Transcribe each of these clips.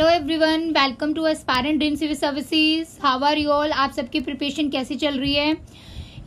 Hello everyone welcome to aspirant dream civil services how are you all आप सबकी preparation कैसी चल रही है?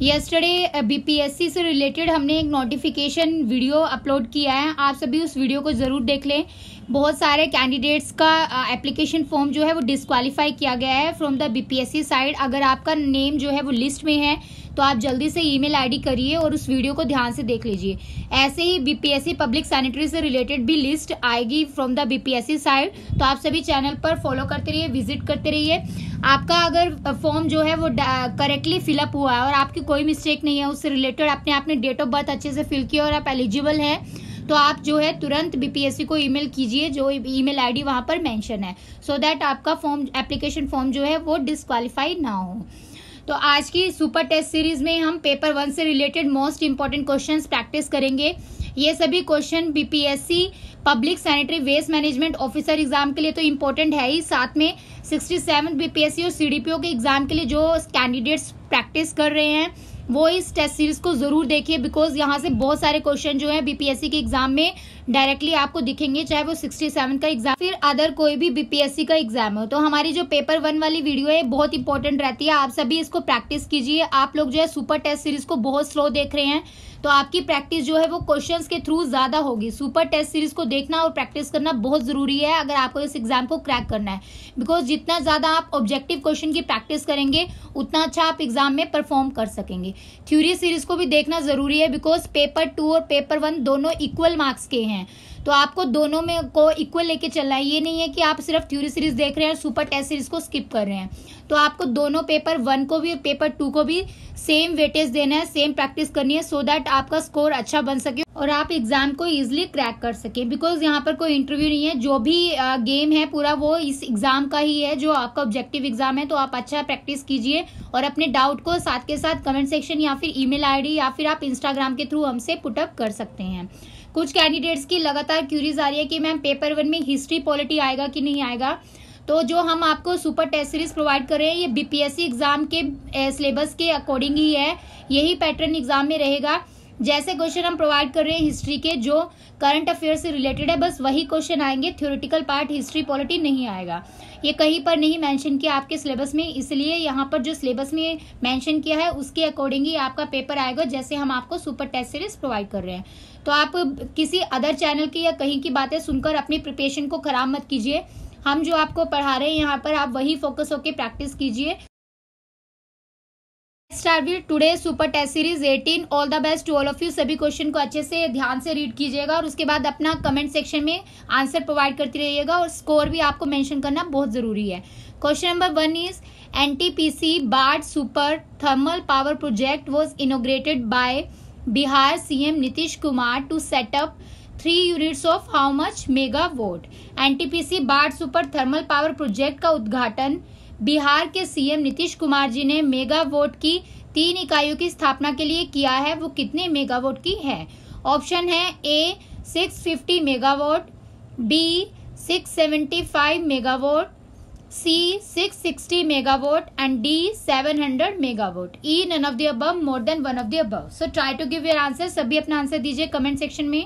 यस्टरडे बीपीएससी से रिलेटेड हमने एक नोटिफिकेशन वीडियो अपलोड किया है। आप सभी उस वीडियो को ज़रूर देख लें। बहुत सारे कैंडिडेट्स का एप्लीकेशन फॉर्म जो है वो डिस्कालीफाई किया गया है फ्रॉम द बीपीएससी साइड अगर आपका नेम जो है वो लिस्ट में है तो आप जल्दी से ईमेल आईडी करिए और उस वीडियो को ध्यान से देख लीजिए। ऐसे ही बीपीएससी पब्लिक सैनिटरी से रिलेटेड भी लिस्ट आएगी फ्रॉम द बीपीएससी साइड तो आप सभी चैनल पर फॉलो करते रहिए विज़िट करते रहिए। आपका अगर फॉर्म जो है वो करेक्टली फिलअप हुआ है और आपकी कोई मिस्टेक नहीं है, उससे रिलेटेड आपने अपने डेट ऑफ़ बर्थ अच्छे से फिल किया और आप एलिजिबल हैं तो आप जो है तुरंत बीपीएससी को ईमेल कीजिए, जो ईमेल आईडी वहाँ पर मेंशन है। सो so दैट आपका फॉर्म एप्लीकेशन फॉर्म जो है वो डिस्कालीफाई ना हो। तो आज की सुपर टेस्ट सीरीज़ में हम पेपर वन से related most important question practice करेंगे। ये सभी question BPSC public sanitary waste management officer exam के लिए तो इम्पोर्टेंट है ही। साथ में सिक्सटी सेवन बीपीएससी और सीडीपीओ के एग्ज़ाम के लिए जो कैंडिडेट्स प्रैक्टिस कर रहे हैं वो इस टेस्ट सीरीज़ को ज़रूर देखिए बिकॉज़ यहाँ से बहुत सारे क्वेश्चन जो है बीपीएससी के एग्ज़ाम में डायरेक्टली आपको दिखेंगे, चाहे वो 67 का एग्ज़ाम फिर अदर कोई भी बीपीएससी का एग्ज़ाम हो। तो हमारी जो पेपर वन वाली वीडियो है, बहुत इंपॉर्टेंट रहती है। आप सभी इसको प्रैक्टिस कीजिए। आप लोग जो है सुपर टेस्ट सीरीज़ को बहुत स्लो देख रहे हैं। तो आपकी प्रैक्टिस जो है वो क्वेश्चन के थ्रू ज़्यादा होगी। सुपर टेस्ट सीरीज़ को देखना और प्रैक्टिस करना बहुत ज़रूरी है अगर आपको इस एग्ज़ाम को क्रैक करना है। बिकॉज़ जितना ज़्यादा आप ऑब्जेक्टिव क्वेश्चन की प्रैक्टिस करेंगे, उतना अच्छा आप एग्ज़ाम में परफॉर्म कर सकेंगे। थ्यूरी सीरीज़ को भी देखना ज़रूरी है बिकॉज़ पेपर टू और पेपर वन दोनों इक्वल मार्क्स के हैं। तो आपको दोनों में को इक्वल लेके चलना है। ये नहीं है कि आप सिर्फ़ थ्योरी सीरीज़ देख रहे हैं और सुपर टेस्ट सीरीज़ को स्किप कर रहे हैं। तो आपको दोनों पेपर वन को भी और पेपर टू को भी सेम वेटेज देना है सेम प्रैक्टिस करनी है सो so दैट आपका स्कोर अच्छा बन सके और आप एग्ज़ाम को इजिली क्रैक कर सके। बिकॉज़ यहाँ पर कोई इंटरव्यू नहीं है, जो भी गेम है पूरा वो इस एग्ज़ाम का ही है, जो आपका ऑब्जेक्टिव एग्ज़ाम है तो आप अच्छा प्रैक्टिस कीजिए और अपने डाउट को साथ के साथ कमेंट सेक्शन या फिर ईमेल आईडी या फिर आप इंस्टाग्राम के थ्रू हमसे पुटअप कर सकते हैं। कुछ कैंडिडेट्स की लगातार क्यूरीज आ रही है कि मैम पेपर वन में हिस्ट्री पॉलिटी आएगा कि नहीं आएगा? तो जो हम आपको सुपर टेस्ट सीरीज़ प्रोवाइड कर रहे हैं, ये बीपीएससी एग्ज़ाम के सिलेबस के अकॉर्डिंग ही है। यही पैटर्न एग्ज़ाम में रहेगा। जैसे क्वेश्चन हम प्रोवाइड कर रहे हैं हिस्ट्री के, जो करंट अफेयर से रिलेटेड है, बस वही क्वेश्चन आएँगे। थ्योरेटिकल पार्ट हिस्ट्री पॉलिटी नहीं आएगा। ये कहीं पर नहीं मेंशन किया आपके सिलेबस में, इसलिए यहाँ पर जो सिलेबस में मेंशन किया है, उसके अकॉर्डिंग ही आपका पेपर आएगा, जैसे हम आपको सुपर टेस्ट सीरीज़ प्रोवाइड कर रहे हैं। तो आप किसी अदर चैनल की या कहीं की बातें सुनकर अपनी प्रिपरेशन को खराब मत कीजिए। हम जो आपको पढ़ा रहे हैं, यहाँ पर आप वही फोकस होकर प्रैक्टिस कीजिए। Today super test series 18 all the best to all of you सभी क्वेश्चन को अच्छे से ध्यान से रीड कीजिएगा और उसके बाद अपना कमेंट सेक्शन में आंसर प्रोवाइड करते रहिएगा और स्कोर भी आपको मेंशन करना बहुत ज़रूरी है। Question number one is NTPC Barh super thermal power project was inaugurated by Bihar CM Nitish Kumar to set up three units of how much megawatt NTPC Barh super thermal power project का उद्घाटन। बिहार के CM Nitish Kumar ji ने mega watt की तीन इकाइयों की स्थापना के लिए किया है। वो कितने मेगावोट की है? ऑप्शन है A 650 megawatt B 675 megawatt C 660 megawatt and D 700 megawatt E none of the above more than one of the above so try to give your answer सभी अपना आंसर दीजिए कमेंट सेक्शन में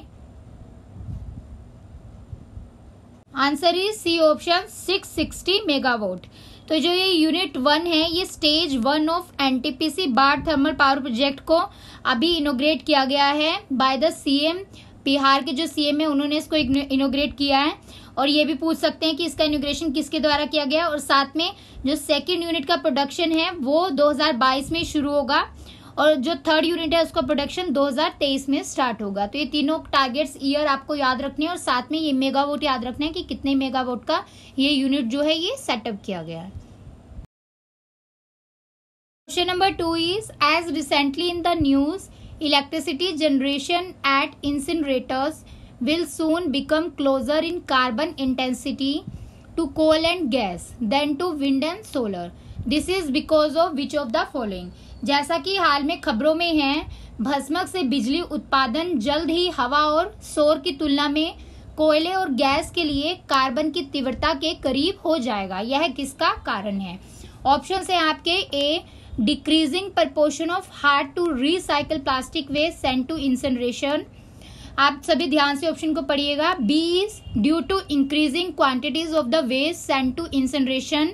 answer is C option 660 megawatt तो जो ये unit one है, ये stage one of NTPC Barh thermal power project को अभी इनोग्रेट किया गया है बाय द सीएम बिहार के जो सीएम है, उन्होंने इसको इनोग्रेट किया है। और ये भी पूछ सकते हैं कि इसका इनोग्रेशन किसके द्वारा किया गया और साथ में जो सेकेंड यूनिट का प्रोडक्शन है, वो 2022 में शुरू होगा और जो थर्ड यूनिट है, उसका प्रोडक्शन 2023 में स्टार्ट होगा। तो ये तीनों टारगेट्स ईयर आपको याद रखने हैं और साथ में ये मेगावोट याद रखना है कि कितने मेगावोट का ये यूनिट जो है, ये सेटअप किया गया है। Question number two is as recently in the news electricity generation at incinerators will soon become closer in carbon intensity to coal and gas than to wind and solar. This is because of which of the following. जैसा कि हाल में खबरों में है, भस्मक से बिजली उत्पादन जल्द ही हवा और सौर की तुलना में कोयले और गैस के लिए कार्बन की तीव्रता के करीब हो जाएगा यह किसका कारण है ऑप्शन है आपके A decreasing proportion of hard to recycle plastic waste sent to incineration आप सभी ध्यान से ऑप्शन को पढ़िएगा. B is due to increasing quantities of the waste send to incineration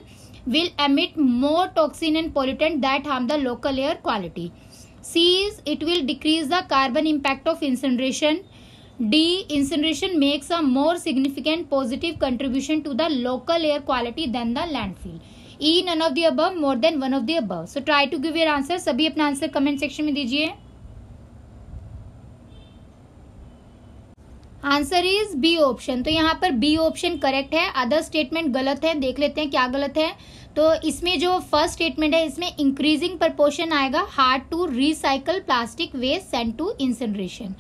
will emit more toxin and pollutant that harm the local air quality C is it will decrease the carbon impact of incineration D incineration makes a more significant positive contribution to the local air quality than the landfill E none of the above more than one of the above so try to give your answer सभी अपना answer comment section में दीजिए. Answer is B option. तो यहाँ पर B option correct है, other statement गलत है, देख लेते हैं क्या गलत है। तो इसमें जो फ़र्स्ट स्टेटमेंट है, इसमें इंक्रीजिंग प्रपोर्शन आएगा hard to recycle plastic waste send to incineration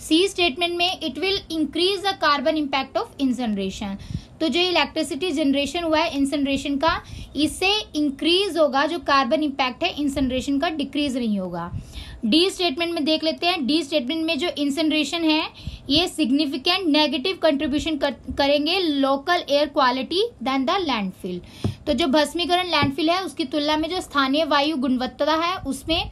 C statement में it will increase the carbon impact of incineration तो जो इलेक्ट्रिसिटी जनरेशन हुआ है इंसनरेशन का इससे इंक्रीज होगा, जो कार्बन इम्पैक्ट है इंसनरेशन का डिक्रीज नहीं होगा। डी स्टेटमेंट में देख लेते हैं। डी स्टेटमेंट में जो इंसनरेशन है ये सिग्निफिकेंट नेगेटिव कंट्रीब्यूशन कर, करेंगे local air quality than the landfill तो जो भस्मीकरण लैंडफिल है उसकी तुलना में जो स्थानीय वायु गुणवत्ता है उसमें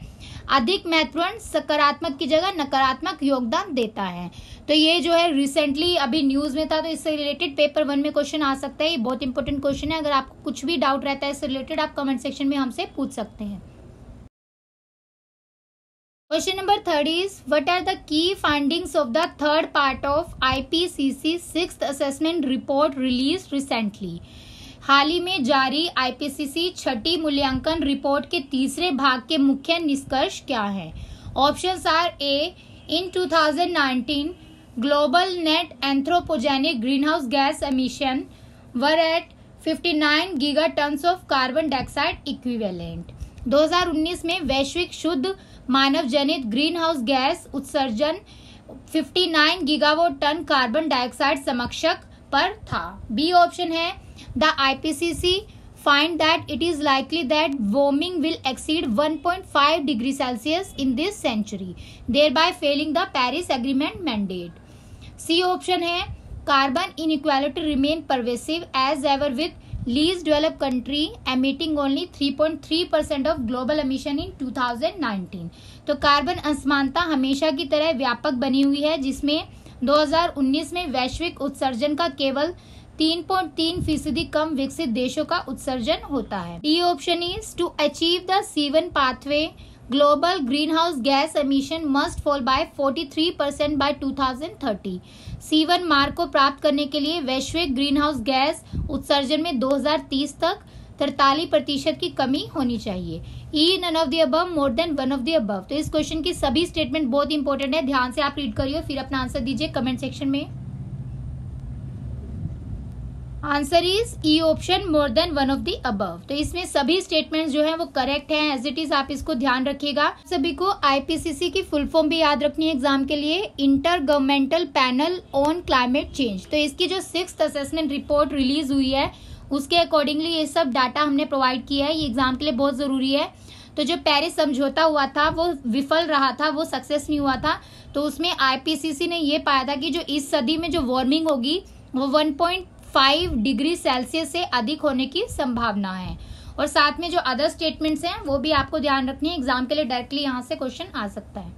अधिक महत्वपूर्ण सकारात्मक की जगह नकारात्मक योगदान देता है। तो ये जो है रिसेंटली अभी न्यूज़ में था तो इससे रिलेटेड पेपर वन में क्वेश्चन आ सकता है। ये बहुत इंपॉर्टेंट क्वेश्चन है। अगर आपको कुछ भी डाउट रहता है इससे रिलेटेड आप कमेंट सेक्शन में हमसे पूछ सकते हैं। Question number third is, what are the key findings of the third part of IPCC sixth assessment report released recently? हाल ही में जारी आईपीसीसी छठी मूल्यांकन रिपोर्ट के तीसरे भाग के मुख्य निष्कर्ष क्या है option are A in 2019 global net anthropogenic greenhouse gas emission were at 59 gigatons of carbon dioxide equivalent 2019 में वैश्विक शुद्ध मानव जनित ग्रीन हाउस गैस उत्सर्जन 59 गीगावाट टन कार्बन डाइऑक्साइड समक्षक पर था। बी ऑप्शन है, the I P C C find that it is likely that warming will exceed 1.5 degree Celsius in this century thereby failing the Paris agreement mandate C option है carbon inequality remain pervasive as ever with least developed country emitting only 3.3 percent of global emission in 2019 तो carbon असमानता हमेशा की तरह व्यापक बनी हुई है, जिसमें 2019 में वैश्विक उत्सर्जन का केवल 3.3 फ़ीसदी कम विकसित देशों का उत्सर्जन होता है। D option is to achieve the C one pathway global greenhouse gas emission must fall by 43 percent by 2030 C one मार्ग को प्राप्त करने के लिए वैश्विक ग्रीन हाउस गैस उत्सर्जन में 2030 तक तरतालीस प्रतिशत की कमी होनी चाहिए। E none of the above more than one of the above तो इस क्वेश्चन की सभी स्टेटमेंट बहुत इंपॉर्टेंट है। ध्यान से आप रीड करिए फिर अपना आंसर दीजिए कमेंट सेक्शन में। Answer is E option more than one of the above तो इसमें सभी स्टेटमेंट्स जो है वो करेक्ट हैं एज इट इज़ आप इसको ध्यान रखिएगा। सभी को आईपीसीसी की फुल फॉर्म भी याद रखनी है एग्ज़ाम के लिए। Intergovernmental panel on climate change तो इसकी जो सिक्स असेसमेंट रिपोर्ट रिलीज़ हुई है, उसके अकॉर्डिंगली ये सब डाटा हमने प्रोवाइड किया है। ये एग्ज़ाम के लिए बहुत ज़रूरी है। तो जो पेरिस समझौता हुआ था, वो विफल रहा था, वो सक्सेस नहीं हुआ था। तो उसमें आईपीसीसी ने ये पाया था कि जो इस सदी में जो वार्मिंग होगी, वो one point five degree Celsius से अधिक होने की संभावना है। और साथ में जो अदर स्टेटमेंट्स हैं, वो भी आपको ध्यान रखनी है। एग्ज़ाम के लिए डायरेक्टली यहाँ से क्वेश्चन आ सकता है।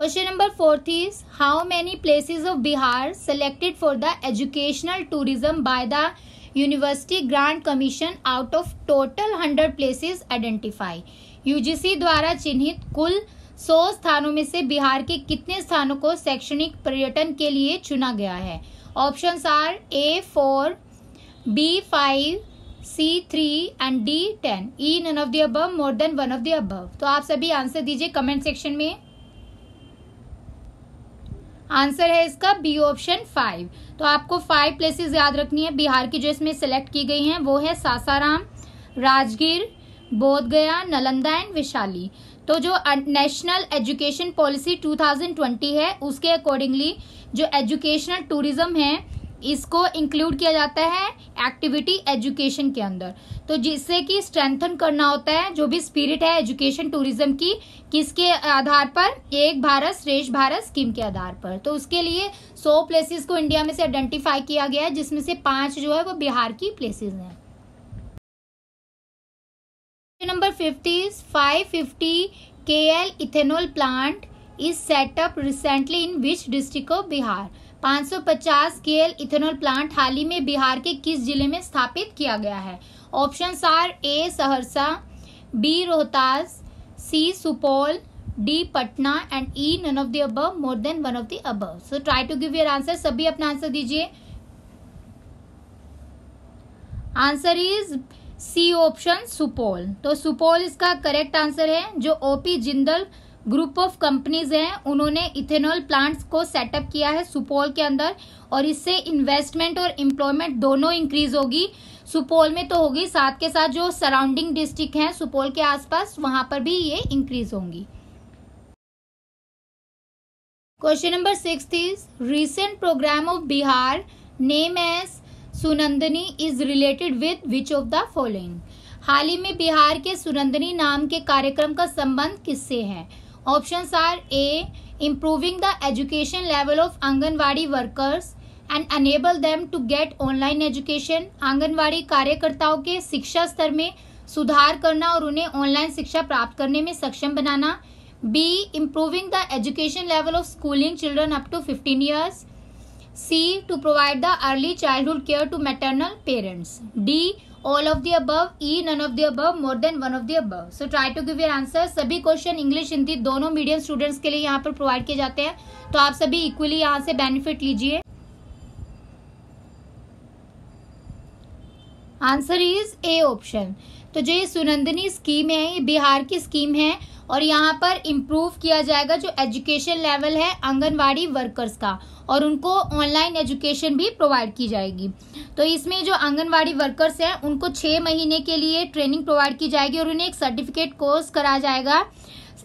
Question number fourth is how many places of Bihar selected for the educational tourism by the University Grant Commission out of total hundred places identify UGC द्वारा चिन्हित कुल सौ स्थानों में से बिहार के कितने स्थानों को शैक्षणिक पर्यटन के लिए चुना गया है? Option are A four B five C three and D ten E none of the above more than one of the above तो आप सभी आंसर दीजिए कमेंट सेक्शन में। आंसर है इसका बी ऑप्शन फाइव तो आपको फाइव प्लेसेस याद रखनी है। बिहार की जो इसमें सेलेक्ट की गई हैं, वो है सासाराम, राजगीर, बोधगया, नालंदा एंड विशाली। तो जो नेशनल एजुकेशन पॉलिसी 2020 है, उसके अकॉर्डिंगली जो एजुकेशनल टूरिज़्म है, इसको इंक्लूड किया जाता है एक्टिविटी एजुकेशन के अंदर। तो जिससे कि स्ट्रेंथन करना होता है, जो भी स्पिरिट है एजुकेशन टूरिज़्म की, किसके आधार पर? एक भारत श्रेष्ठ भारत स्कीम के आधार पर। तो उसके लिए सौ प्लेसेस को इंडिया में से आइडेंटिफाई किया गया है, जिसमें से पाँच जो है वो बिहार की प्लेसेस हैं। Number fifty five fifty K L ethanol plant is set up recently in which district of Bihar 550 K L ethanol plant हाल ही में बिहार के किस ज़िले में स्थापित किया गया है? Option are A Saharsa B Rohtas C Supaul D Patna and E none of the above more than one of the above so try to give your answer सभी अपना आंसर दीजिए। Answer is C option Supaul. तो सुपौल इसका correct answer है, जो O P Jindal group of companies हैं, उन्होंने ethanol plants को सेटअप किया है सुपौल के अंदर, और इससे इन्वेस्टमेंट और एम्प्लॉयमेंट दोनों इंक्रीज होगी। सुपौल में तो होगी, साथ के साथ जो सराउंडिंग डिस्ट्रिक्ट हैं, सुपौल के आसपास, वहाँ पर भी ये इंक्रीज होंगी। Question number six is recent program of Bihar name as Sunandini is related with which of the following हाल ही में बिहार के सुनंदनी नाम के कार्यक्रम का संबंध किससे है? Option are A improving the education level of anganwadi workers and enable them to get online education anganwadi कार्यकर्ताओं के शिक्षा स्तर में सुधार करना और उन्हें ऑनलाइन शिक्षा प्राप्त करने में सक्षम बनाना. B improving the education level of schooling children up to fifteen years C to provide the early childhood care to maternal parents D all of the above E none of the above more than one of the above so try to give your answer सभी question English Hindi दोनों medium students के लिए यहाँ पर provide किए जाते हैं। तो आप सभी इक्वली यहाँ से बेनिफिट लीजिए। आंसर इज़ ए ऑप्शन तो जो ये सुनंदनी स्कीम है, ये बिहार की स्कीम है और यहाँ पर इम्प्रूव किया जाएगा जो एजुकेशन लेवल है आंगनवाड़ी वर्कर्स का और उनको ऑनलाइन एजुकेशन भी प्रोवाइड की जाएगी। तो इसमें जो आंगनवाड़ी वर्कर्स हैं, उनको छः महीने के लिए ट्रेनिंग प्रोवाइड की जाएगी और उन्हें एक सर्टिफिकेट कोर्स करा जाएगा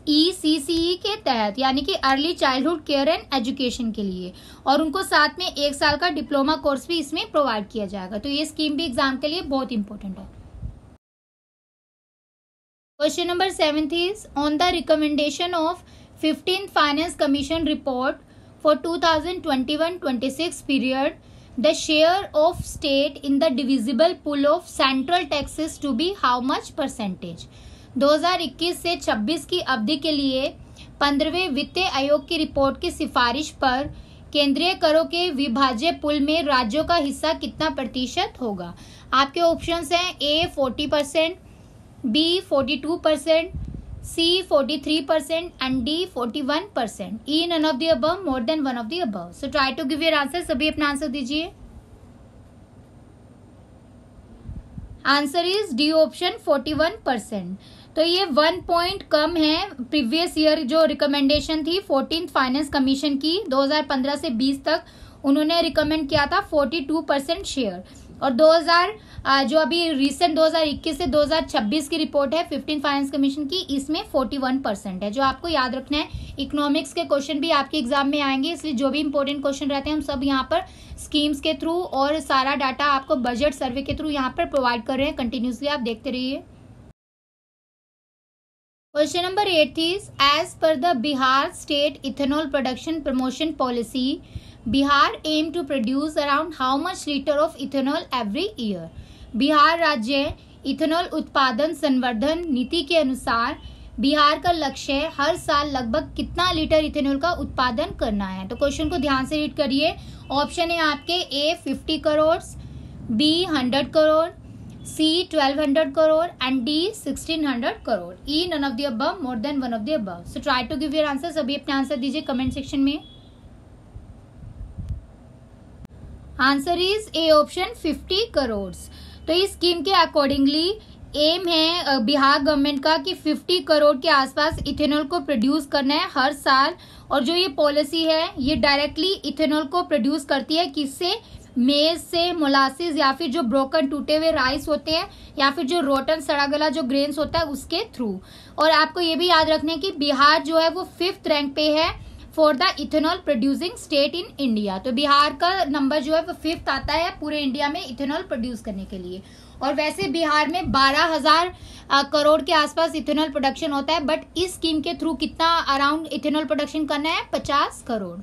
ई सी सी के तहत, यानी कि early childhood care and education के लिए। और उनको साथ में एक साल का डिप्लोमा कोर्स भी इसमें प्रोवाइड किया जाएगा। तो ये स्कीम भी एग्ज़ाम के लिए बहुत इंपॉर्टेंट है। Question number seventh is on the recommendation of fifteen finance commission report for 2021-26 period, the share of state in the divisible pool of central taxes to be how much percentage? 2021 से 26 की अवधि के लिए पंद्रहवें वित्तीय आयोग की रिपोर्ट की सिफारिश पर केंद्रीय करों के विभाज्य पुल में राज्यों का हिस्सा कितना प्रतिशत होगा आपके ऑप्शंस हैं A forty percent B forty two percent C 43% and D 41%. E none of the above, more than one of the above. So try to give your answer. सभी अपना आंसर दीजिए answer is D option 41 percent तो ये one point कम है previous year जो recommendation थी fourteen finance commission की 2015 से 20 तक उन्होंने रिकमेंड किया था 42 परसेंट शेयर और 2000 जो अभी रिसेंट 2021 से 2026 की रिपोर्ट है फिफ्टीन फाइनेंस कमीशन की, इसमें 41 परसेंट है। जो आपको याद रखना है इकोनॉमिक्स के क्वेश्चन भी आपके एग्ज़ाम में आएँगे, इसलिए जो भी इंपॉर्टेंट क्वेश्चन रहते हैं, हम सब यहाँ पर स्कीम्स के थ्रू और सारा डाटा आपको बजट सर्वे के थ्रू यहाँ पर प्रोवाइड कर रहे हैं। कंटिन्यूसली आप देखते रहिए। Question number eight is as per the Bihar state ethanol production promotion policy Bihar aim to produce around how much litre of ethanol every year Bihar राज्य इथेनॉल उत्पादन संवर्धन नीति के अनुसार बिहार का लक्ष्य हर साल लगभग कितना लीटर इथेनॉल का उत्पादन करना है? तो क्वेश्चन को ध्यान से रीड करिए। ऑप्शन है आपके A fifty crore B hundred crore C twelve hundred crore and D sixteen hundred crore E none of the above more than one of the above so try to give your answer सभी अपने answer दीजिए comment section में। Answer is A option fifty crore तो इस scheme के accordingly M है Bihar government का कि 50 करोड़ के आसपास इथेनॉल को प्रोड्यूस करना है हर साल। और जो ये पॉलिसी है, ये डायरेक्टली इथेनॉल को प्रोड्यूस करती है किससे? मेज से मोलासिस या फिर जो ब्रोकन टूटे हुए राइस होते हैं, या फिर जो रोटन सड़ा गला जो ग्रेन्स होता है, उसके थ्रू और आपको ये भी याद रखना है कि बिहार जो है वो फिफ्थ रैंक पे है। For the ethanol producing state in India तो बिहार का नंबर जो है वो फिफ्थ आता है पूरे इंडिया में इथेनॉल प्रोड्यूस करने के लिए। और वैसे बिहार में बारह हज़ार करोड़ के आसपास इथेनॉल प्रोडक्शन होता है बट इस स्कीम के थ्रू कितना अराउंड इथेनॉल प्रोडक्शन करना है? पचास crore.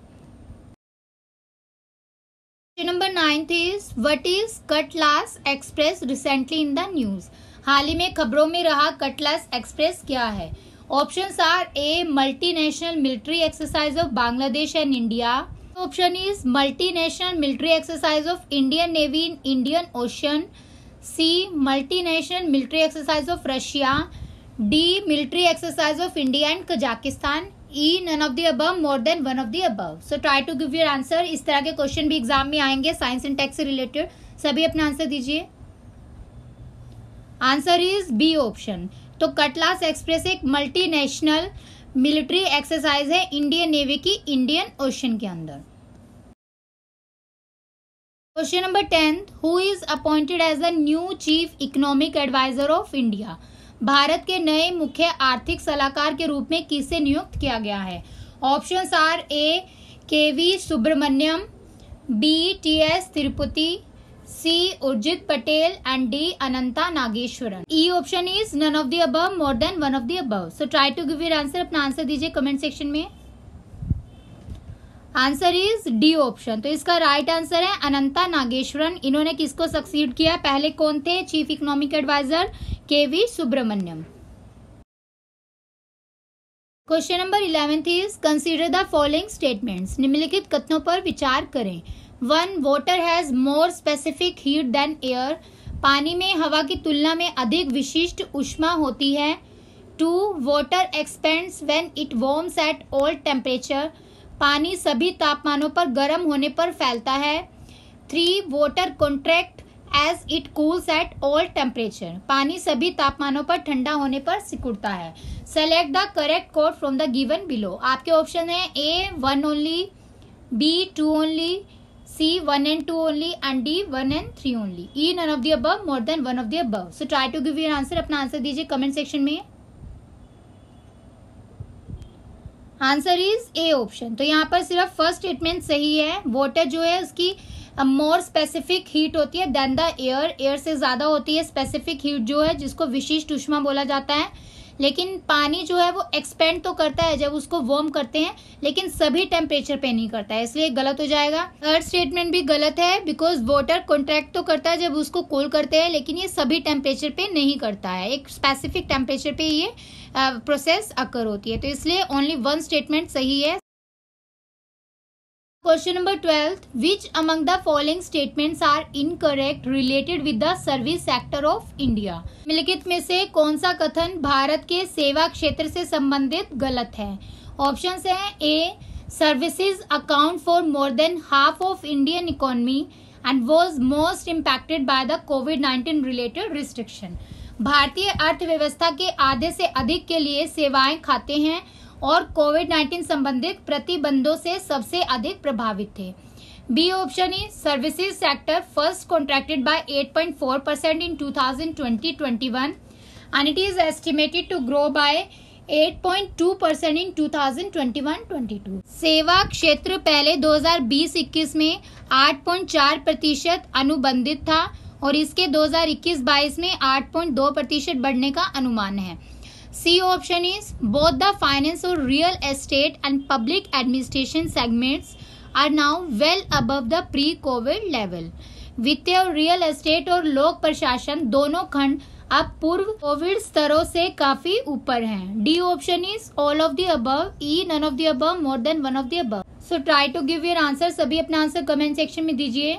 Number ninth is what is Cutlass Express recently in the news हाल ही में खबरों में रहा कटलास एक्सप्रेस क्या है? Option are A multi national military exercise of Bangladesh and India option is multi national military exercise of Indian navy in Indian ocean C multinational military exercise of Russia D military exercise of India and Kazakhstan E none of the above more than one of the above so try to give your answer इस तरह के question भी exam में आएँगे science and tech से related सभी अपना answer दीजिए. आंसर इज़ बी ऑप्शन तो कटलास एक्सप्रेस एक मल्टीनेशनल मिलिट्री एक्सरसाइज है इंडियन नेवी की इंडियन ओशन के अंदर। Question number tenth who is appointed as the new chief economic adviser of India Bharat के नए मुख्य आर्थिक सलाहकार के रूप में किसे नियुक्त किया गया है? Options are A K V Subramanian B T S Tirupati C Urjit Patel and D Anantha Nageswaran E option is none of the above more than one of the above so try to give your answer अपना answer दीजिए comment section में. Answer is D option तो इसका right right answer है अनंता नागेश्वरन इन्होंने किसको succeed किया? पहले कौन थे? Chief economic adviser K V Subramanian question number eleventh is consider the following statements निम्नलिखित कथनों पर विचार करें. One water has more specific heat than air पानी में हवा की तुलना में अधिक विशिष्ट उष्मा होती है। Two water expands when it warms at all temperature पानी सभी तापमानों पर गर्म होने पर फैलता है। Three water contract as it cools at all temperature पानी सभी तापमानों पर ठंडा होने पर सिकुड़ता है। Select the correct code from the given below आपके ऑप्शन है A one only B two only C 1 and 2 only and D 1 and 3 only. E none of the above, more than one of the above. So try to give your answer. अपना answer दीजिए comment section में answer is A option तो यहाँ पर सिर्फ़ first statement सही है water जो है उसकी मोर स्पेसिफिक हीट होती है देन द एयर एयर से ज़्यादा होती है स्पेसिफिक हीट जो है, जिसको विशिष्ट उष्मा बोला जाता है लेकिन पानी जो है वो एक्सपेंड तो करता है जब उसको वार्म करते हैं, लेकिन सभी टेम्परेचर पे नहीं करता है, इसलिए गलत हो जाएगा। थर्ड स्टेटमेंट भी गलत है बिकॉज़ वॉटर कॉन्ट्रैक्ट तो करता है जब उसको कूल करते हैं, लेकिन ये सभी टेम्परेचर पे नहीं करता है। एक स्पेसिफिक टेम्परेचर पे ये प्रोसेस अकर होती है। तो इसलिए ओनली वन स्टेटमेंट सही है। Question number twelfth which among the following statements are incorrect related with the service sector of India निम्नलिखित में से कौन सा कथन भारत के सेवा क्षेत्र से संबंधित गलत है? ऑप्शन है A services account for more than half of Indian economy and was most impacted by the COVID nineteen related restriction भारतीय अर्थव्यवस्था के आधे से अधिक के लिए सेवाएँ खाते हैं और कोविड 19 संबंधित प्रतिबंधों से सबसे अधिक प्रभावित थे। B option is services sector first contracted by 8.4 percent in 2020-21 and it is estimated to grow by 8.2 percent in 2021-22 सेवा क्षेत्र पहले 2020-21 में 8.4 प्रतिशत अनुबंधित था और इसके 2021-22 में 8.2 प्रतिशत बढ़ने का अनुमान है। C option is both the finance or real estate and public administration segments are now well above the pre-COVID level. वित्तीय और रियल एस्टेट और लोक प्रशासन दोनों खंड अब पूर्व कोविड स्तरों से काफ़ी ऊपर हैं। D option is all of the above E none of the above more than one of the above so try to give your answer सभी अपना आंसर कमेंट सेक्शन में दीजिए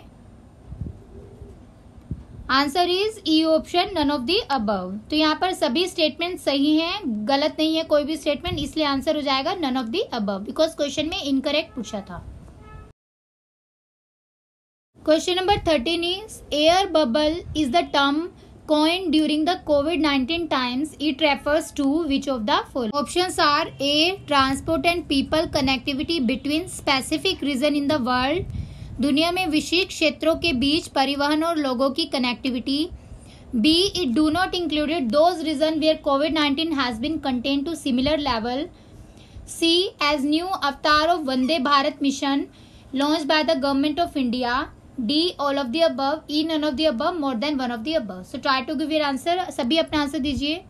answer is E option none of the above तो यहाँ पर सभी statement सही हैं, गलत नहीं है कोई भी स्टेटमेंट इसलिए आंसर हो जाएगा नन ऑफ़ दी अब बिकॉज़ क्वेश्चन में इनकरेक्ट पूछा था। Question number thirteen is air bubble is the term coin during the COVID nineteen times it refers to which of the four option are A transport and people connectivity between specific region in the world दुनिया में विशेष क्षेत्रों के बीच परिवहन और लोगों की connectivity B it do not included those region where COVID nineteen has been contain to similar level C as new avatar of Vande Bharat mission launch by the government of India D all of the above E none of the above more than one of the above so try to give your answer सभी अपना answer दीजिए।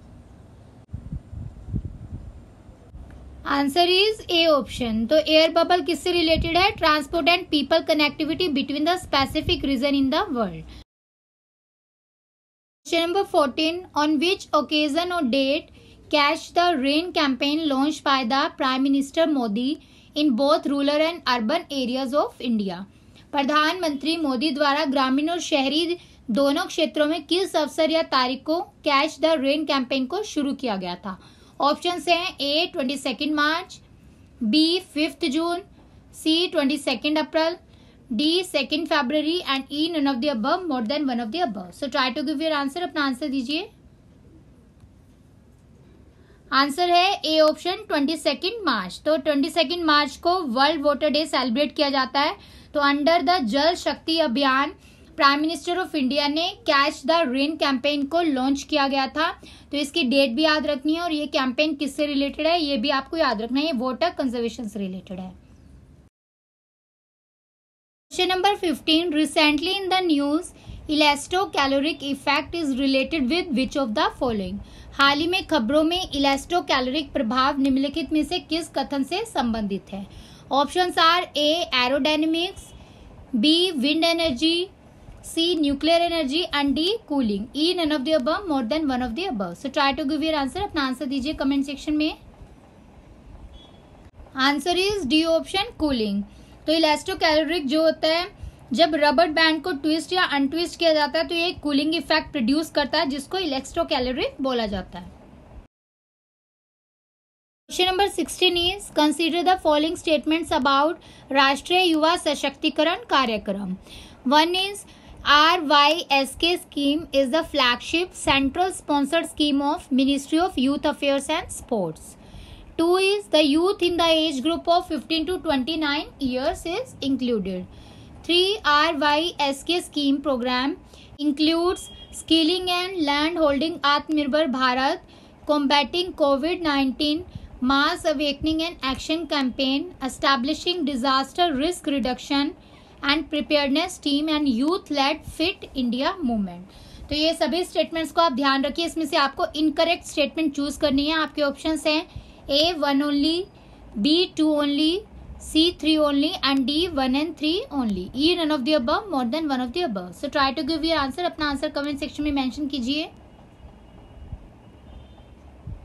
Answer is A option. तो air bubble किससे related है? Transport and people connectivity between the specific region in the world question number fourteen on which occasion और date catch the rain campaign launch by the prime minister Modi in both rural and urban areas of India प्रधानमंत्री मोदी द्वारा ग्रामीण और शहरी दोनों क्षेत्रों में किस अवसर या तारीख को कैच द रेन कैंपेन को शुरू किया गया था? ऑप्शन हैं A, twenty second March, B, fifth June, C, twenty second April, D, second February and E none of the above more than one of the above so try to give your answer अपना answer दीजिए। Answer है A option twenty second March. तो twenty second March को world water day celebrate किया जाता है। तो under the Jal Shakti Abhiyan prime minister of India ने कैच द रेन कैंपेन को लॉन्च किया गया था। तो इसकी डेट भी याद रखनी है और ये कैंपेन किससे रिलेटेड है? ये भी आपको याद रखना है। वाटर कंजर्वेशन से रिलेटेड है। Question number fifteen recently in the news elastocaloric effect is related with which of the following हाल ही में खबरों में इलेस्टो कैलोरिक प्रभाव निम्नलिखित में से किस कथन से संबंधित है? Options are A aerodynamics B wind energy C. Nuclear energy, and D. Cooling. E. None of the above. More than one of the above. So, try to give your answer. अपना आंसर दीजिए comment section में answer is D option cooling तो elastocaloric जो होता है, जब rubber band को twist या अनट्विस्ट किया जाता है तो ये कूलिंग इफ़ेक्ट प्रोड्यूस करता है, जिसको इलेक्ट्रोकैलोरिक बोला जाता है question number sixteen is consider the following statements about राष्ट्रीय युवा सशक्तिकरण कार्यक्रम one is RYSK scheme is the flagship central sponsored scheme of Ministry of Youth Affairs and Sports. 2 is the youth in the age group of 15 to 29 years is included. 3 RYSK scheme program includes skilling and land holding Atmanirbhar Bharat, combating COVID-19, mass awakening and action campaign, establishing disaster risk reduction, and preparedness team and youth led fit India movement तो ये सभी statements को आप ध्यान रखिए। इसमें से आपको इनकरेक्ट स्टेटमेंट चूज़ करनी है। आपके ऑप्शन हैं A one only B two only C three only and D one and three only E none of the above more than of the above. So try to give your answer अपना answer comment section में mention कीजिए।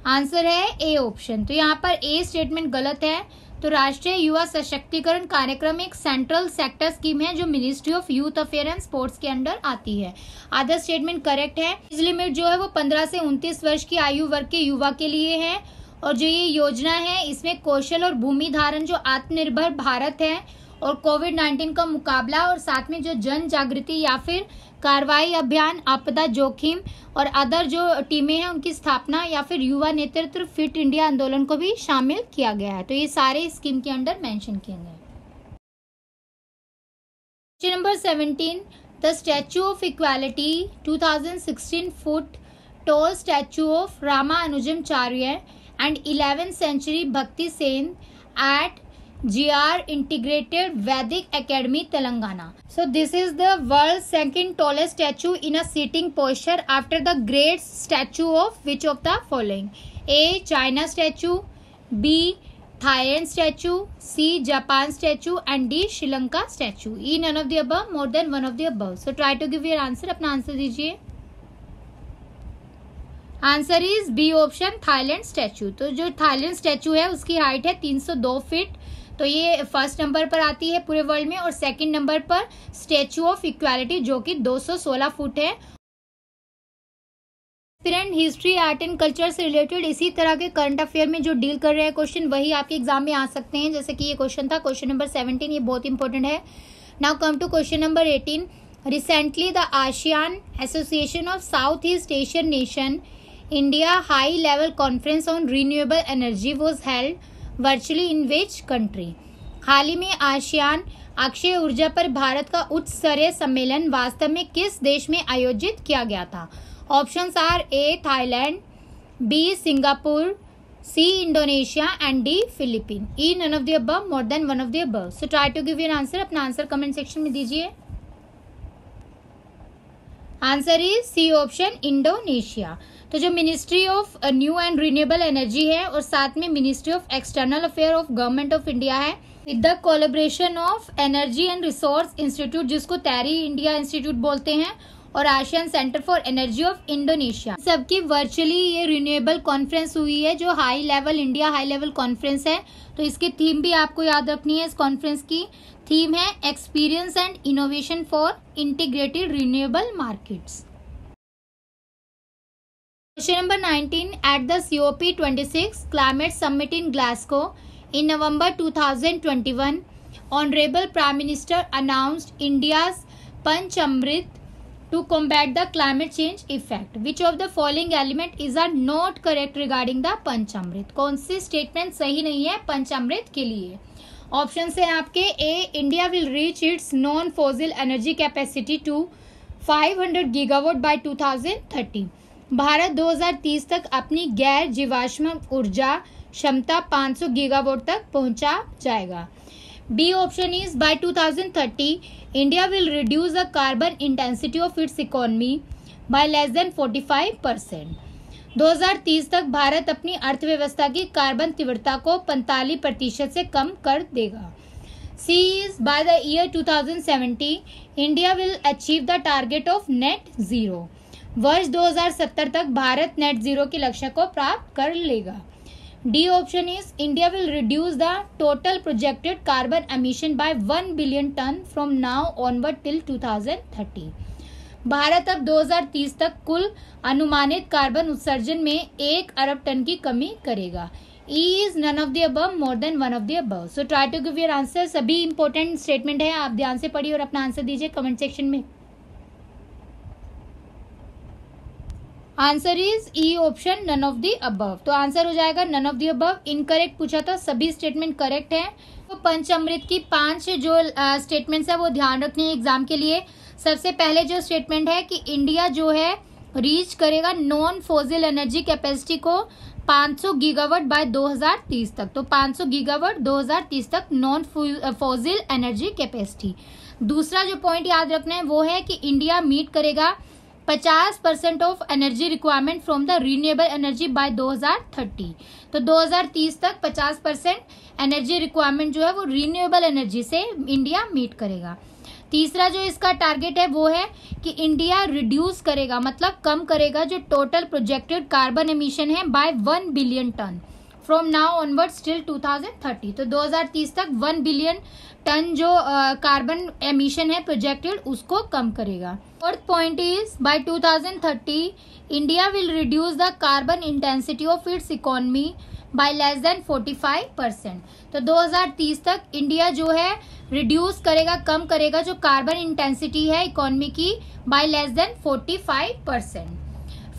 Answer है A option तो यहाँ पर A statement गलत है। तो राष्ट्रीय युवा सशक्तिकरण कार्यक्रम एक सेंट्रल सेक्टर स्कीम है, जो ministry of youth affair and sports के अंडर आती है। आधा स्टेटमेंट करेक्ट है। इस लिमिट जो है वो पंद्रह से उनतीस वर्ष की आयु वर्ग के युवा के लिए है, और जो ये योजना है, इसमें कौशल और भूमि धारण, जो आत्मनिर्भर भारत है और कोविड नाइन्टीन का मुकाबला और साथ में जो जन जागृति या फिर कार्रवाई अभियान, आपदा जोखिम और अदर जो टीमें हैं, उनकी स्थापना या फिर युवा नेतृत्व फिट इंडिया आंदोलन को भी शामिल किया गया है। तो ये सारे स्कीम के अंडर मेंशन किए गए question number seventeen the statue of equality 2016 foot tall statue of Rama अनुजम चार्य and eleventh century भक्ति saint at ji are integrated वैदिक academy Telangana so this is the world second tallest statue in a sitting posture after the great statue of which of the following A China statue B Thailand statue C Japan statue and D Sri Lanka statue E none of the अब more than one of the above so try to give your answer अपना answer दीजिए answer is B option Thailand statue तो जो Thailand statue है, उसकी height है 302 feet तो ये फ़र्स्ट नंबर पर आती है पूरे वर्ल्ड में और सेकंड नंबर पर स्टेचू ऑफ़ इक्वालिटी जो कि 216 फुट है। Friend history art and culture से रिलेटेड इसी तरह के करंट अफेयर में जो डील कर रहे हैं क्वेश्चन वही आपके एग्ज़ाम में आ सकते हैं। जैसे कि ये क्वेश्चन था क्वेश्चन नंबर सेवनटीन ये बहुत इंपॉर्टेंट है। Now come to question number eighteen recently the ASEAN Association of South East Asian Nation India high level conference on renewable energy was held virtually in which country हाल ही में ASEAN अक्षय ऊर्जा पर भारत का उच्च स्तरीय सम्मेलन वास्तव में किस देश में आयोजित किया गया था? Options are A, Thailand, B, Singapore, C, Indonesia and D, Philippine. E none of the above more than one of the above so try to give your answer अपना आंसर कमेंट सेक्शन में दीजिए। Answer is C option Indonesia तो जो ministry of new and renewable energy है और साथ में ministry of external affair of government of India है with the collaboration of energy and resource institute जिसको तैरी इंडिया इंस्टीट्यूट बोलते हैं, और ASEAN centre for energy of Indonesia सबकी वर्चुअली ये रिन्यूएबल कॉन्फ्रेंस हुई है, जो high level India high level conference है। तो इसकी थीम भी आपको याद रखनी है इस कॉन्फ्रेंस की। थीम है experience and innovation for integrated renewable markets question number 19 at the COP 26 climate summit in Glasgow in November 2021 honourable prime minister announced India's Panchamrit to combat the climate change effect. Which of the following element is are not correct regarding the Panchamrit कौन सी statement सही नहीं है पंचामृत के लिए? Option है आपके। A India will reach its non fossil energy capacity to 500 gigawatt by 2030 Bharat 2030 तक अपनी गैर जीवाश्म ऊर्जा क्षमता 500 गीगावाट तक पहुँचा जाएगा। B option is by 2030 India will reduce the carbon intensity of its economy by less than 45 percent दो तक भारत अपनी अर्थव्यवस्था की कार्बन तीव्रता को 45 प्रतिशत से कम कर देगा। C is by the year 2070 India will achieve the target of net zero वर्ष 2070 तक भारत नेट ज़ीरो के लक्ष्य को प्राप्त कर लेगा। D option is India will reduce the total projected carbon emission by one billion tonne from now onward till 2030 Bharat अब 2030 तक कुल अनुमानित कार्बन उत्सर्जन में एक अरब टन की कमी करेगा। E is none of the above more than one of the above so try to give your answer सभी इंपॉर्टेंट स्टेटमेंट है, आप ध्यान से पढ़िए और अपना आंसर दीजिए कमेंट सेक्शन में। Answer is E option none of the above. तो आंसर हो जाएगा none of the above. Incorrect पूछा था, सभी स्टेटमेंट करेक्ट है. तो पंचामृत की पाँच जो स्टेटमेंट्स है वो ध्यान रखनी है एग्ज़ाम के लिए. सबसे पहले जो स्टेटमेंट है कि इंडिया जो है रीच करेगा नॉन फोजिल एनर्जी कैपेसिटी को 500 गीगावाट बाय 2030 तक. तो 500 गीगावाट 2030 तक नॉन फोजिल एनर्जी कैपेसिटी दूसरा जो पॉइंट याद रखना है वो है कि इंडिया मीट करेगा पचास percent of energy requirement from the renewable energy by 2030 तो 2030 तक 50 परसेंट एनर्जी रिक्वायरमेंट जो है वो रीन्यूएबल एनर्जी से इंडिया मीट करेगा। तीसरा जो इसका टारगेट है वो है कि इंडिया रिड्यूस करेगा मतलब कम करेगा जो टोटल प्रोजेक्टेड कार्बन एमिशन है by one billion tonne. From now onward still 2030 तो 2030 तक वन बिलियन टन जो कार्बन एमिशन है प्रोजेक्टेड उसको कम करेगा। Fourth point is by 2030 India will reduce the carbon intensity of its economy by less than 45 percent तो 2030 तक India जो है रिड्यूस करेगा, कम करेगा जो कार्बन इंटेंसिटी है इकोनॉमी की by less than 45 percent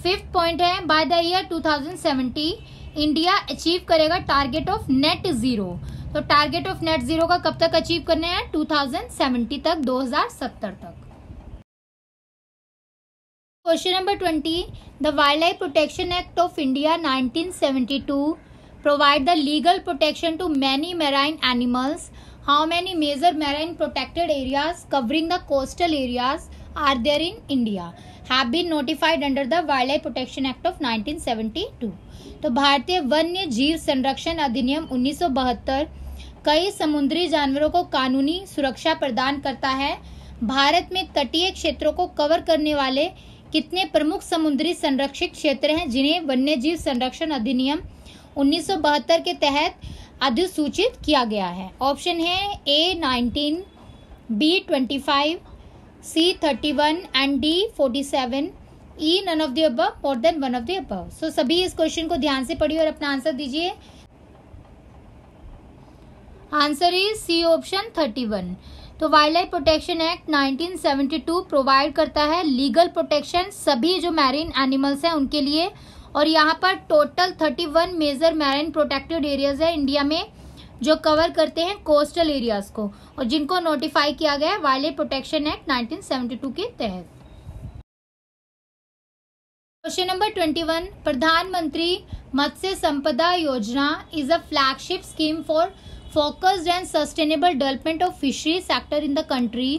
fifth point है by the year 2070 India achieve करेगा टारगेट ऑफ़ नेट ज़ीरो तो टारगेट ऑफ़ नेट ज़ीरो का कब तक अचीव करना है? 2070 तक 2070 तक। Question number twenty the wild life protection act of India 1972 provide the legal protection to many marine animals how many major marine protected areas covering the coastal areas are there in India have been notified under the wild life protection act of 1972 तो भारतीय वन्य जीव संरक्षण अधिनियम 1972 कई समुद्री जानवरों को कानूनी सुरक्षा प्रदान करता है। भारत में तटीय क्षेत्रों को कवर करने वाले कितने प्रमुख समुद्री संरक्षित क्षेत्र हैं, जिन्हें वन्य जीव संरक्षण अधिनियम 1972 के तहत अधिसूचित किया गया है? ऑप्शन है A nineteen, B twenty five, C thirty one, and D forty seven. E none of the more than one of the so सभी इस क्वेश्चन को ध्यान से पढ़िए और अपना आंसर दीजिए। Answer is C option thirty one तो wild life protection act 1972 provide करता है लीगल प्रोटेक्शन सभी जो मैरीन एनिमल्स हैं उनके लिए। और यहाँ पर total 31 major marine protected areas है इंडिया में, जो कवर करते हैं कोस्टल एरियाज़ को। और जिनको नोटिफाई किया गया है वाइल्ड लाइफ प्रोटेक्शन एक्ट 1972 के तहत। Question number twenty one, Pradhan Mantri मत्स्य संपदा योजना is a flagship scheme for focused and sustainable development of fishery sector in the country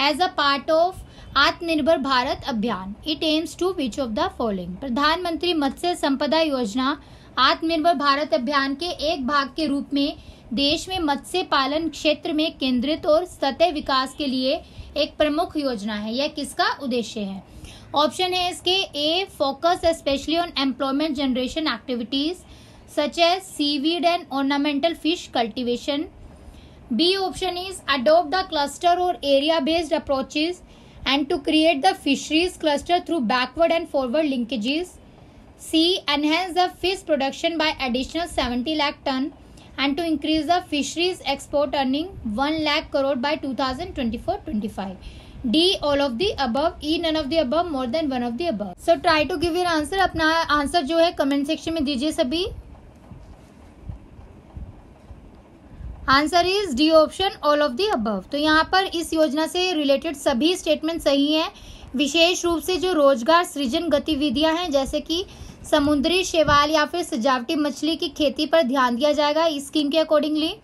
as a part of आत्मनिर्भर भारत अभियान it aims to which of the following प्रधानमंत्री मत्स्य संपदा योजना आत्मनिर्भर भारत अभियान के एक भाग के रूप में देश में मत्स्य पालन क्षेत्र में केंद्रित और सतह विकास के लिए एक प्रमुख योजना है। यह किसका उद्देश्य है? ऑप्शन है इसके A focus specially on employment generation activities such as seaweed and ornamental fish cultivation B option is adopt the cluster और area based approaches and to create the fisheries cluster through backward and forward linkages C enhance the fish production by additional seventy lakh tonne and to increase the fisheries export earning one lakh crore by two thousand four twenty five D. All of the above. E. None of the above. More than one of the above. So try to give your answer. अपना answer जो है comment section में दीजिए सभी answer is D option all of the above तो यहाँ पर इस योजना से रिलेटेड सभी स्टेटमेंट सही हैं विशेष रूप से जो रोज़गार सृजन गतिविधियाँ हैं, जैसे कि समुद्री शैवाल या फिर सजावटी मछली की खेती पर ध्यान दिया जाएगा इस स्कीम के अकॉर्डिंगली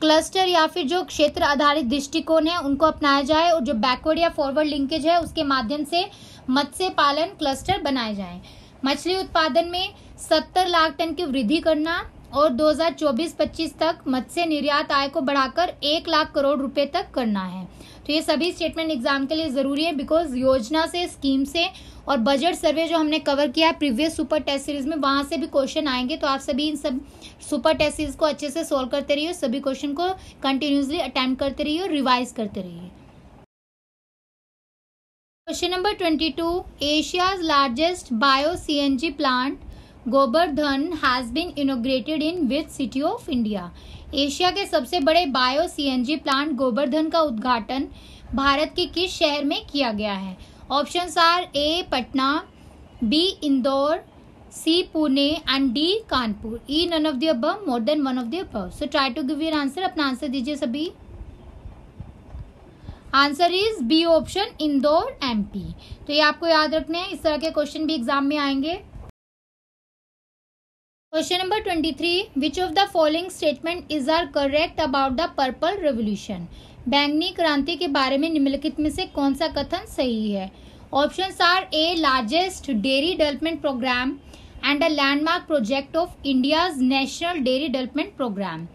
क्लस्टर या फिर जो क्षेत्र आधारित दृष्टिकोण है, उनको अपनाया जाए और जो बैकवर्ड या फॉरवर्ड लिंकेज है, उसके माध्यम से मत्स्य पालन क्लस्टर बनाए जाए। मछली उत्पादन में सत्तर लाख टन की वृद्धि करना और 2024-25 तक मत्स्य निर्यात आय को बढ़ाकर एक लाख करोड़ रुपए तक करना है। तो ये सभी स्टेटमेंट एग्ज़ाम के लिए ज़रूरी है बिकॉज़ योजना से स्कीम से और बजट सर्वे जो हमने कवर किया है प्रीवियस सुपर टेस्ट सीरीज़ में, वहाँ से भी क्वेश्चन आएँगे। तो आप सभी इन सब सुपर टेस्ट सीरीज़ को अच्छे से सोल्व करते रहिए, सभी क्वेश्चन को कंटिन्यूसली अटेम्प्ट करते रहिए और रिवाइज करते रहिए। Question number twenty two Asia's largest bio CNG plant Gobardhan has been inaugurated in with city of India Asia के सबसे बड़े बायो सीएनजी प्लांट गोबर्धन का उद्घाटन भारत के किस शहर में किया गया है? Option are A Patna B Indore C Pune and D Kanpur. E none of more than one of the above so try to give your answer अपना आंसर दीजिए सभी। Answer is B option Indore MP तो ये आपको याद रखने हैं। इस तरह के क्वेश्चन भी एग्ज़ाम में आएँगे। Question number twenty three which of the following statement is or correct about the purple revolution बैंगनी क्रांति के बारे में निम्नलिखित में से कौन सा कथन सही है option are A largest dairy development programme and a landmark project of India's national dairy development programme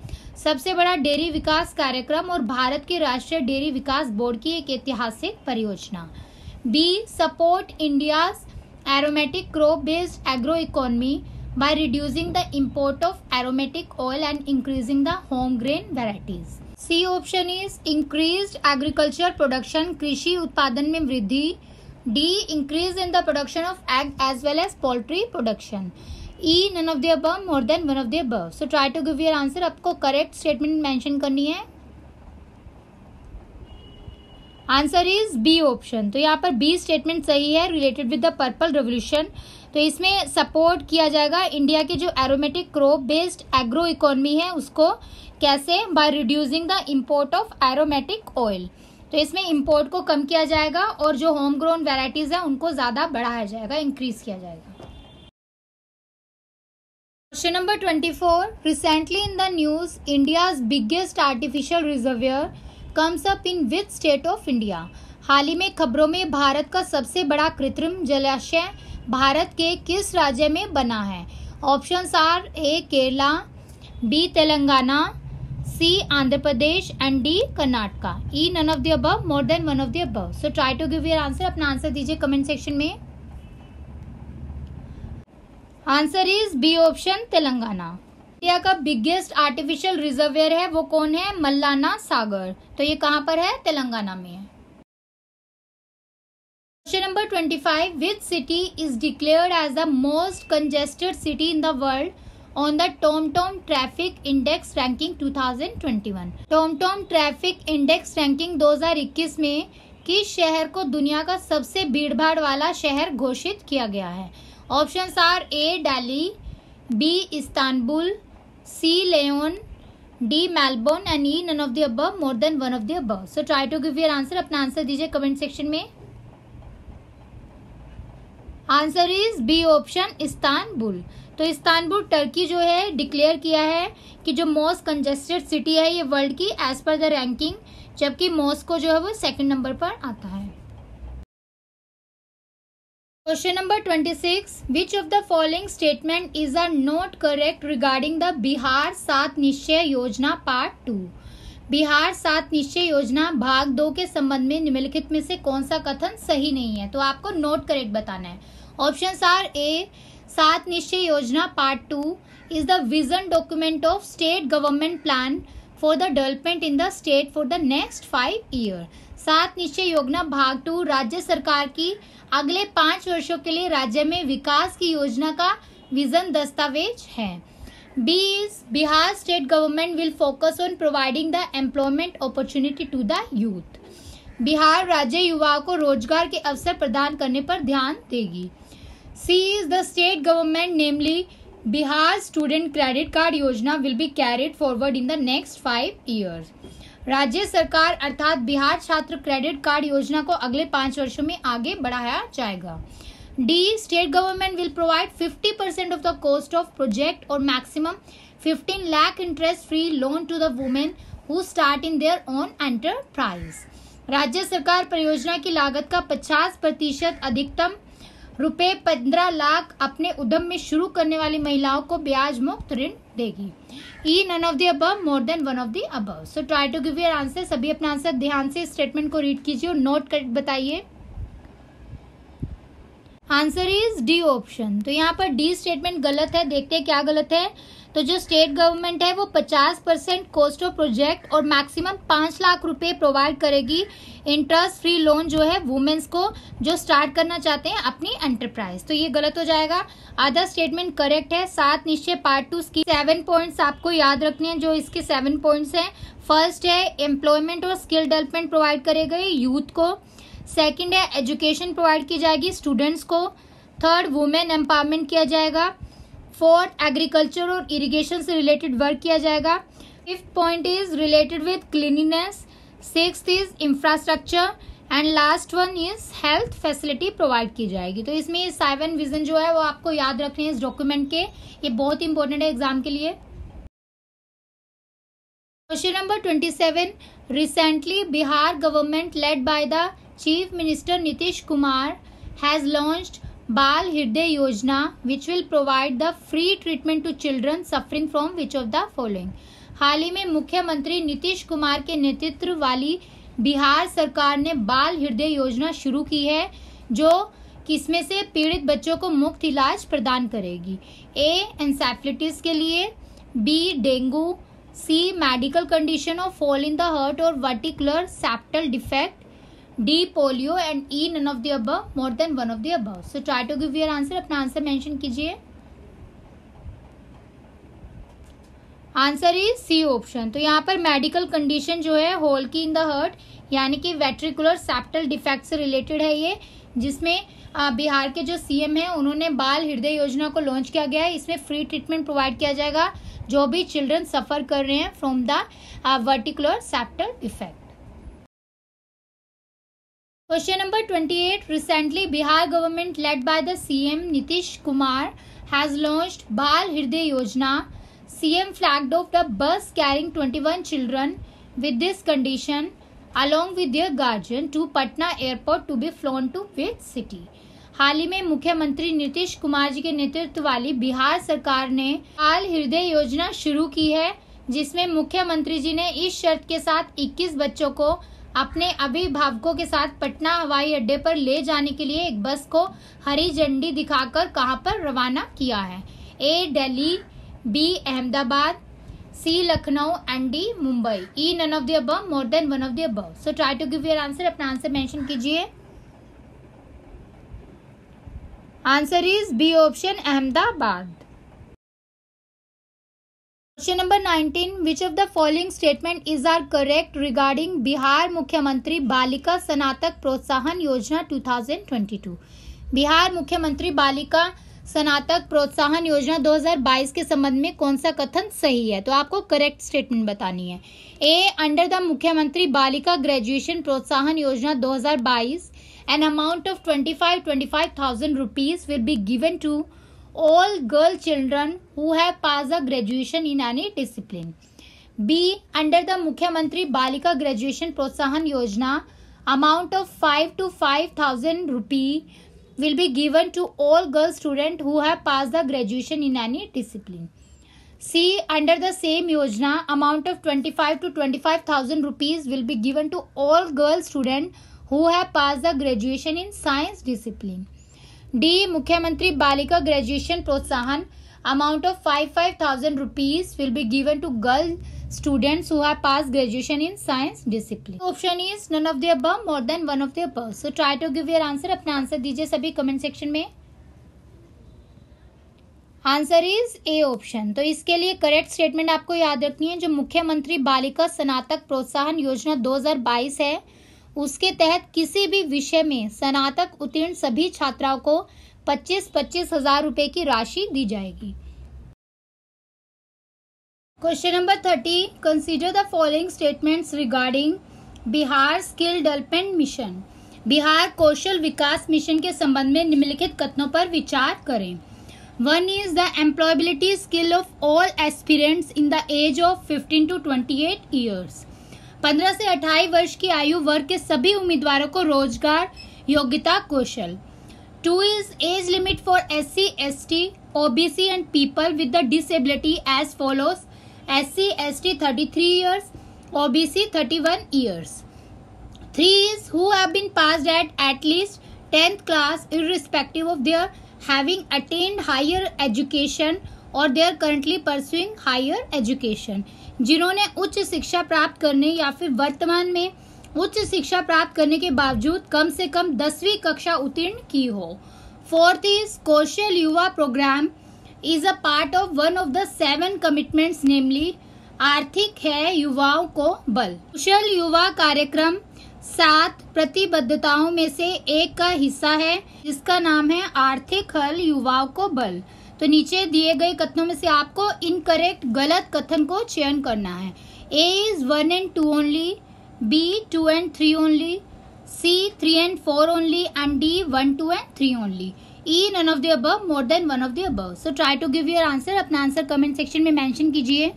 सबसे बड़ा डेयरी विकास कार्यक्रम और भारत के राष्ट्रीय डेयरी विकास बोर्ड की एक ऐतिहासिक परियोजना। B support India's aromatic crop based agro economy by reducing the import of aromatic oil and increasing the home grain varieties. C option is increased agriculture production कृषि उत्पादन में वृद्धि in the production of egg as well as poultry production E none of the above more than one of the above so try to give your answer आपको correct statement mention करनी है answer is B option तो यहाँ पर B statement सही है related with the purple revolution तो इसमें सपोर्ट किया जाएगा इंडिया के जो aromatic crop based agro economy है, उसको कैसे? By reducing the import of aromatic oil तो इसमें इम्पोर्ट को कम किया जाएगा और जो होम ग्रोन वेराइटीज है, उनको ज़्यादा बढ़ाया जाएगा इंक्रीज किया जाएगा। Question number twenty four recently in the news India biggest artificial reservoir comes up in with state of India हाल ही में खबरों में भारत का सबसे बड़ा कृत्रिम जलाशय भारत के किस राज्य में बना है? Option are A, Kerala, B, Telangana, C, Andhra Pradesh, and D, Karnataka. E none of the more than one of the above so try to give your answer अपना आंसर दीजिए कमेंट सेक्शन में। Answer is B option Telangana. India का biggest artificial reservoir है, वो कौन है? मल्लाना सागर। तो ये कहाँ पर है? तेलंगाना में। है question number twenty five which city is declared as the most congested city in the world on the TomTom traffic index ranking two thousand twenty one TomTom traffic index ranking दो हज़ार इक्कीस में किस शहर को दुनिया का सबसे भीड़ भाड़ वाला शहर घोषित किया गया है? Option are A Delhi B Istanbul C Lane D Melbourne and E none of the above more than one of the above so try to give your answer अपना आंसर दीजिए कमेंट सेक्शन में। Answer is B option Istanbul तो Istanbul Turkey जो है, declare किया है कि जो मोस्ट कंजेस्टेड सिटी है, ये वर्ल्ड की एज पर द रैंकिंग जबकि मॉस्को जो है, वो सेकंड नंबर पर आता है। Question number twenty six which of the following statement is or not correct regarding the Bihar सात निश्चय योजना पार्ट टू बिहार सात निश्चय योजना भाग दो के संबंध में निम्नलिखित में से कौन सा कथन सही नहीं है? तो आपको नोट करेक्ट बताना है। ऑप्शन आर ए सात निश्चय योजना part two is the vision document of state government plan for the development in the state for the next five year सात निश्चय योजना, भाग टू राज्य सरकार की अगले पाँच वर्षों के लिए राज्य में विकास की योजना का विजन दस्तावेज़ है। B is Bihar state government will focus on providing the employment opportunity to the youth Bihar राज्य युवाओं को रोज़गार के अवसर प्रदान करने पर ध्यान देगी। C is the state government namely Bihar student credit card योजना will be carried forward in the next five years राज्य सरकार अर्थात बिहार छात्र क्रेडिट कार्ड योजना को अगले पाँच वर्षों में आगे बढ़ाया जाएगा। D state government will provide 50 percent of the cost of project और maximum 15 lakh interest free loan to the women who start in their own enterprise राज्य सरकार परियोजना की लागत का 50 प्रतिशत अधिकतम रुपए पंद्रह लाख अपने उद्यम में शुरू करने वाली महिलाओं को ब्याज मुक्त ऋण देगी। E none of the above more than one of the above so try to give your answer सभी अपना आंसर ध्यान से स्टेटमेंट को रीड कीजिए और नोट कर बताइए। आंसर इज़ डी ऑप्शन तो यहाँ पर डी स्टेटमेंट गलत है। देखते हैं क्या गलत है। तो जो स्टेट गवर्नमेंट है, वो 50 परसेंट कॉस्ट ऑफ़ प्रोजेक्ट और मैक्सिमम पाँच लाख रुपए प्रोवाइड करेगी इंटरेस्ट फ्री लोन जो है वुमेन्स को, जो स्टार्ट करना चाहते हैं अपनी एंटरप्राइज तो ये गलत हो जाएगा. आधा स्टेटमेंट करेक्ट है. सात निश्चय पार्ट टू की सेवन पॉइंट्स आपको याद रखने हैं जो इसके सेवन पॉइंट्स हैं. फ़र्स्ट है एम्प्लॉयमेंट और स्किल डेवलपमेंट प्रोवाइड करेगा यूथ को. सेकेंड है एजुकेशन प्रोवाइड की जाएगी स्टूडेंट्स को. थर्ड वुमेन एम्पावरमेंट किया जाएगा. फोर्थ एग्रीकल्चर और इरिगेशन से रिलेटेड वर्क किया जाएगा। Fifth point is related with cleanliness six is infrastructure and last one is health facility provide की जाएगी। तो इसमें सेवन विजन जो है, वो आपको याद रखने हैं इस डॉक्यूमेंट के। ये बहुत इंपॉर्टेंट है एग्ज़ाम के लिए। Question number twenty seven recently Bihar government led by the chief minister Nitish Kumar has launched Bal Hriday Yojana which will provide the free treatment to children suffering from which of the following हाल ही में मुख्यमंत्री नीतीश कुमार के नेतृत्व वाली बिहार सरकार ने बाल हृदय योजना शुरू की है, जो किसमें से पीड़ित बच्चों को मुफ़्त इलाज प्रदान करेगी। ए एंसेफ्लिटिस के लिए। B dengue. C medical condition of fall in the heart और ventricular septal defect D polio and E none of the above more than one of the above. So try to give your answer अपना answer mention कीजिए। Answer is C option तो यहाँ पर medical condition जो है hole की in the heart यानी कि वेट्रिकुलर सेप्टल डिफेक्ट से रिलेटेड है ये, जिसमें बिहार के जो सीएम है, उन्होंने बाल हृदय योजना को लॉन्च किया गया है। इसमें फ्री ट्रीटमेंट प्रोवाइड किया जाएगा, जो भी चिल्ड्रन सफ़र कर रहे हैं from the ventricular septal effect question number 28 recently Bihar government led by the CM Nitish Kumar has launched Bal Hriday Yojana CM flag off the bus carrying 21 children with this condition along with their guardian to Patna airport to be flown to which city हाल ही में मुख्यमंत्री नीतीश कुमार जी के नेतृत्व वाली बिहार सरकार ने बाल हृदय योजना शुरू की है, जिसमें मुख्यमंत्री जी ने इस शर्त के साथ 21 बच्चों को अपने अभिभावकों के साथ पटना हवाई अड्डे पर ले जाने के लिए एक बस को हरी झंडी दिखाकर कहाँ पर रवाना किया है? A, Delhi, B, Ahmedabad, C, Lucknow, and D, Mumbai. E none of than one of the above so try to give your answer अपना आंसर मेंशन कीजिए। Answer is B option Ahmedabad Question number 19. Which of the following statement is are correct regarding Bihar Mukhyamantri Balika Snatak प्रोत्साहन योजना 2022? बिहार मुख्यमंत्री बालिका स्नातक प्रोत्साहन योजना 2022 के संबंध में कौन सा कथन सही है तो आपको करेक्ट स्टेटमेंट बतानी है ए अंडर द मुख्यमंत्री बालिका graduation Protsahan Yojana 2022 an amount of twenty five twenty five thousand rupees will be given to all girl children who have passed a graduation in any discipline. B. Under the Mukhyamantri Balika Graduation Protsahan Yojana, amount of 5 to 5000 rupee will be given to all girl students who have passed the graduation in any discipline. See, under the same Yojana, amount of 25 to 25,000 rupees will be given to all girl students who have passed the graduation in science discipline. D, Mukhyamantri Balika graduation Protsahan amount of five five thousand rupees will be given to girl student who pass graduation in science discipline option is none of the more than one of the so try to give your answer अपना answer दीजिए सभी comment section में. Answer is A option तो इसके लिए correct statement आपको याद रखनी है, जो मुख्यमंत्री बालिका स्नातक प्रोत्साहन योजना 2022 है। उसके तहत किसी भी विषय में स्नातक उत्तीर्ण सभी छात्राओं को पच्चीस पच्चीस हज़ार रुपए की राशि दी जाएगी। Question number thirty consider the following statements regarding Bihar skill development mission Bihar Kaushal Vikas mission के संबंध में निम्नलिखित कथनों पर विचार करें। One is the employability skill of all aspirants in the age of 15 to 28 years 15 से 28 वर्ष की आयु वर्ग के सभी उम्मीदवारों को रोज़गार योग्यता कौशल। Two is age limit for S C S T O B C and people with the disability as follows S C S T thirty three years O B C thirty one years three is who have been passed at at least tenth class irrespective of their having attained higher education और they are currently pursuing higher education जिन्होंने उच्च शिक्षा प्राप्त करने या फिर वर्तमान में उच्च शिक्षा प्राप्त करने के बावजूद कम से कम दसवीं कक्षा उत्तीर्ण की हो। Fourth is Kaushal Yuva programme is a part of one of the seven commitments namely Aarthik है युवाओं को बल। कुशल युवा कार्यक्रम सात प्रतिबद्धताओं में से एक का हिस्सा है, जिसका नाम है आर्थिक हल युवाओं को बल। तो नीचे दिए गए कथनों में से आपको इनकरेक्ट गलत कथन को चयन करना है। A is one and two only B two and three only C three and four only and D one two and three only E none of the above more than one of the above so try to give your answer अपना answer comment section में mention कीजिए।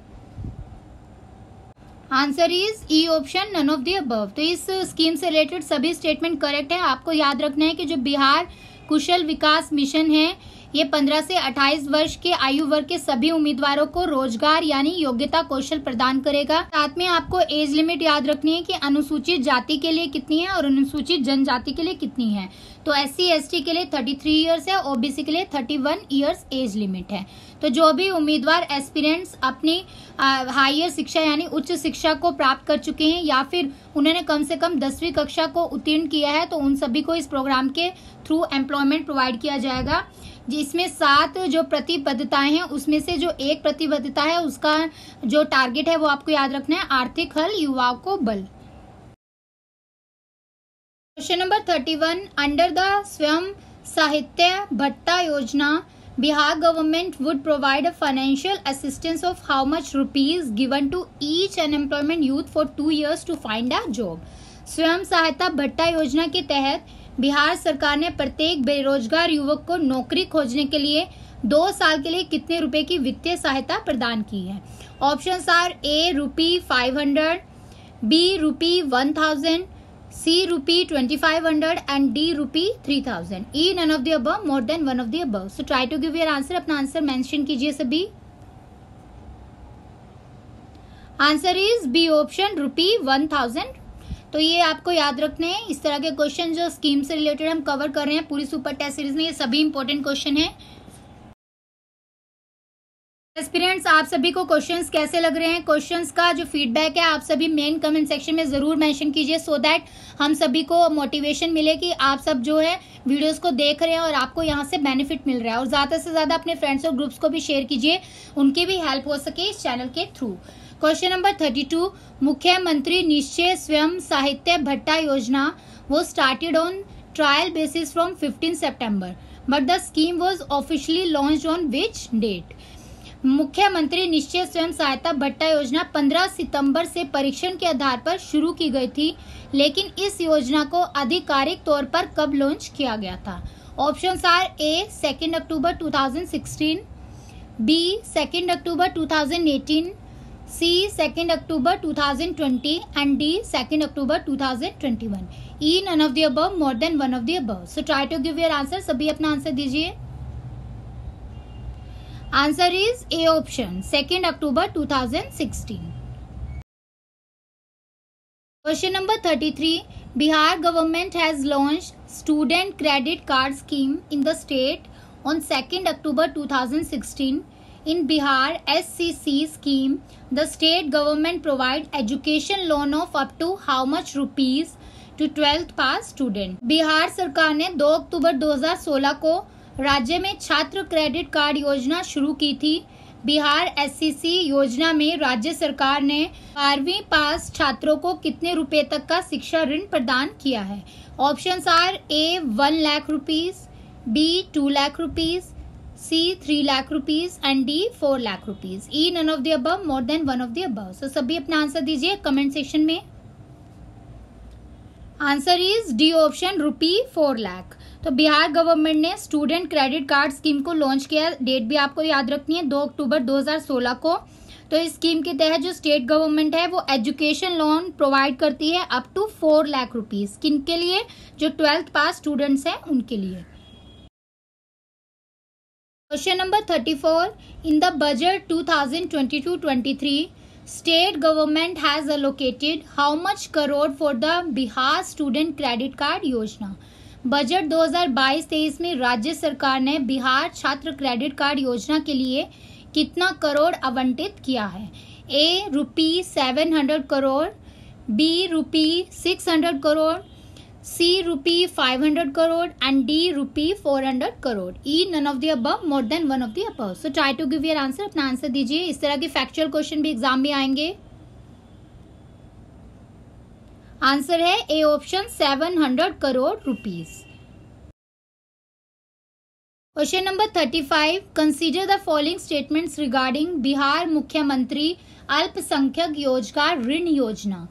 Answer is E option none of the above तो इस scheme से related सभी statement correct है। आपको याद रखना है कि जो बिहार कुशल विकास मिशन है ये 15 से 28 वर्ष के आयु वर्ग के सभी उम्मीदवारों को रोज़गार यानी योग्यता कौशल प्रदान करेगा। साथ में आपको एज लिमिट याद रखनी है कि अनुसूचित जाति के लिए कितनी है और अनुसूचित जनजाति के लिए कितनी है। तो एस सी के लिए 33 इयर्स है, ओबीसी के लिए 31 इयर्स एज लिमिट है। तो जो भी उम्मीदवार एस्पिरेंट्स अपनी हायर शिक्षा यानी उच्च शिक्षा को प्राप्त कर चुके हैं या फिर उन्होंने कम से कम दसवीं कक्षा को उत्तीर्ण किया है तो उन सभी को इस प्रोग्राम के थ्रू एम्प्लॉयमेंट प्रोवाइड किया जाएगा। जिसमें सात जो प्रतिबद्धताएँ हैं, उसमें से जो एक प्रतिबद्धता है, उसका जो टारगेट है, वो आपको याद रखना है, आर्थिक हल, युवाओं को बल। Question number thirty one under the Swayam Sahayata Bhatta Yojana Bihar government would provide financial assistance of how much rupees given to each unemployment youth for two years to find a job Swayam Sahayata Bhatta योजना के तहत बिहार सरकार ने प्रत्येक बेरोजगार युवक को नौकरी खोजने के लिए दो साल के लिए कितने रुपए की वित्तीय सहायता प्रदान की है? Option are A, rupee five hundred, B, rupee one thousand, C, rupee twenty five hundred and D rupee three thousand. E none of the more than one of the so try to give your answer अपना answer mention कीजिए सभी। Answer is B option rupee one thousand. तो ये आपको याद रखने हैं, इस तरह के क्वेश्चन जो स्कीम से रिलेटेड हम कवर कर रहे हैं, पूरी सुपर टेस्ट सीरीज़ में, ये सभी इंपॉर्टेंट क्वेश्चन है। एस्पिरेंट्स आप सभी को क्वेश्चंस कैसे लग रहे हैं? क्वेश्चंस का जो फीडबैक है, आप सभी मेन कमेंट सेक्शन में ज़रूर मेंशन कीजिए सो दैट हम सभी को मोटिवेशन मिले कि आप सब जो है वीडियोस को देख रहे हैं और आपको यहाँ से बेनिफिट मिल रहा है। और ज़्यादा से ज़्यादा अपने फ्रेंड्स और ग्रुप्स को भी शेयर कीजिए, उनकी भी हेल्प हो सके इस चैनल के through question number thirty two Mukhyamantri Nishchay Swayam Sahayata Bhatta Yojana वो started on trial basis from 15 September but the scheme was officially launch on which date Mukhyamantri Nishchay Swayam सहायता भट्टा योजना 15 सितंबर से परीक्षण के आधार पर शुरू की गई थी, लेकिन इस योजना को आधिकारिक तौर पर कब लॉन्च किया गया था? Option are A second October 2016 B second October 2018 C 2nd October 2020 and D 2nd October 2021. E none of the above, more than one of the above. So try to give your answer. सभी अपना answer दीजिए answer is A option second October 2016 question number 33 Bihar government has launch student credit card scheme in the state on second October 2016 In Bihar SCC scheme, the state government provide education loan of up to how much rupees two twelfth pass student Bihar सरकार ने 2 अक्टूबर 2016 को राज्य में छात्र credit card योजना शुरू की थी। बिहार एससीसी योजना में राज्य सरकार ने बारहवीं पास छात्रों को कितने रुपए तक का शिक्षा ऋण प्रदान किया है? Option are A one lakh rupees B two lakh rupees C three lakh rupees and D four lakh rupees E none of the above more than one of the above so सभी अपना answer दीजिए comment section में. Answer is D option rupee four lakh तो Bihar government ने student credit card scheme को launch किया date भी आपको याद रखनी है, दो अक्टूबर 2016 को। तो इस स्कीम के तहत जो स्टेट गवर्नमेंट है, वो एजुकेशन लोन प्रोवाइड करती है up to four lakh rupees किन के लिए? जो ट्वेल्थ पास स्टूडेंट्स हैं, उनके लिए। Question number thirty four in the budget two thousand twenty two twenty three state government has allocated how much crore for the Bihar student credit card Yojana budget 2022-23 में राज्य सरकार ने बिहार छात्र credit card योजना के लिए कितना करोड़ आवंटित किया है? A rupee seven hundred crore B rupee six hundred crore C rupee five hundred crore and D rupee four hundred crore E none of the above more than one of the above so try to give your answer अपना answer दीजिए। इस तरह के factual question भी exam में आएँगे। Answer है A option seven hundred crore rupees question number thirty five consider the following statements regarding Bihar Mukhyamantri Alpsankhyak Rozgar ऋण योजना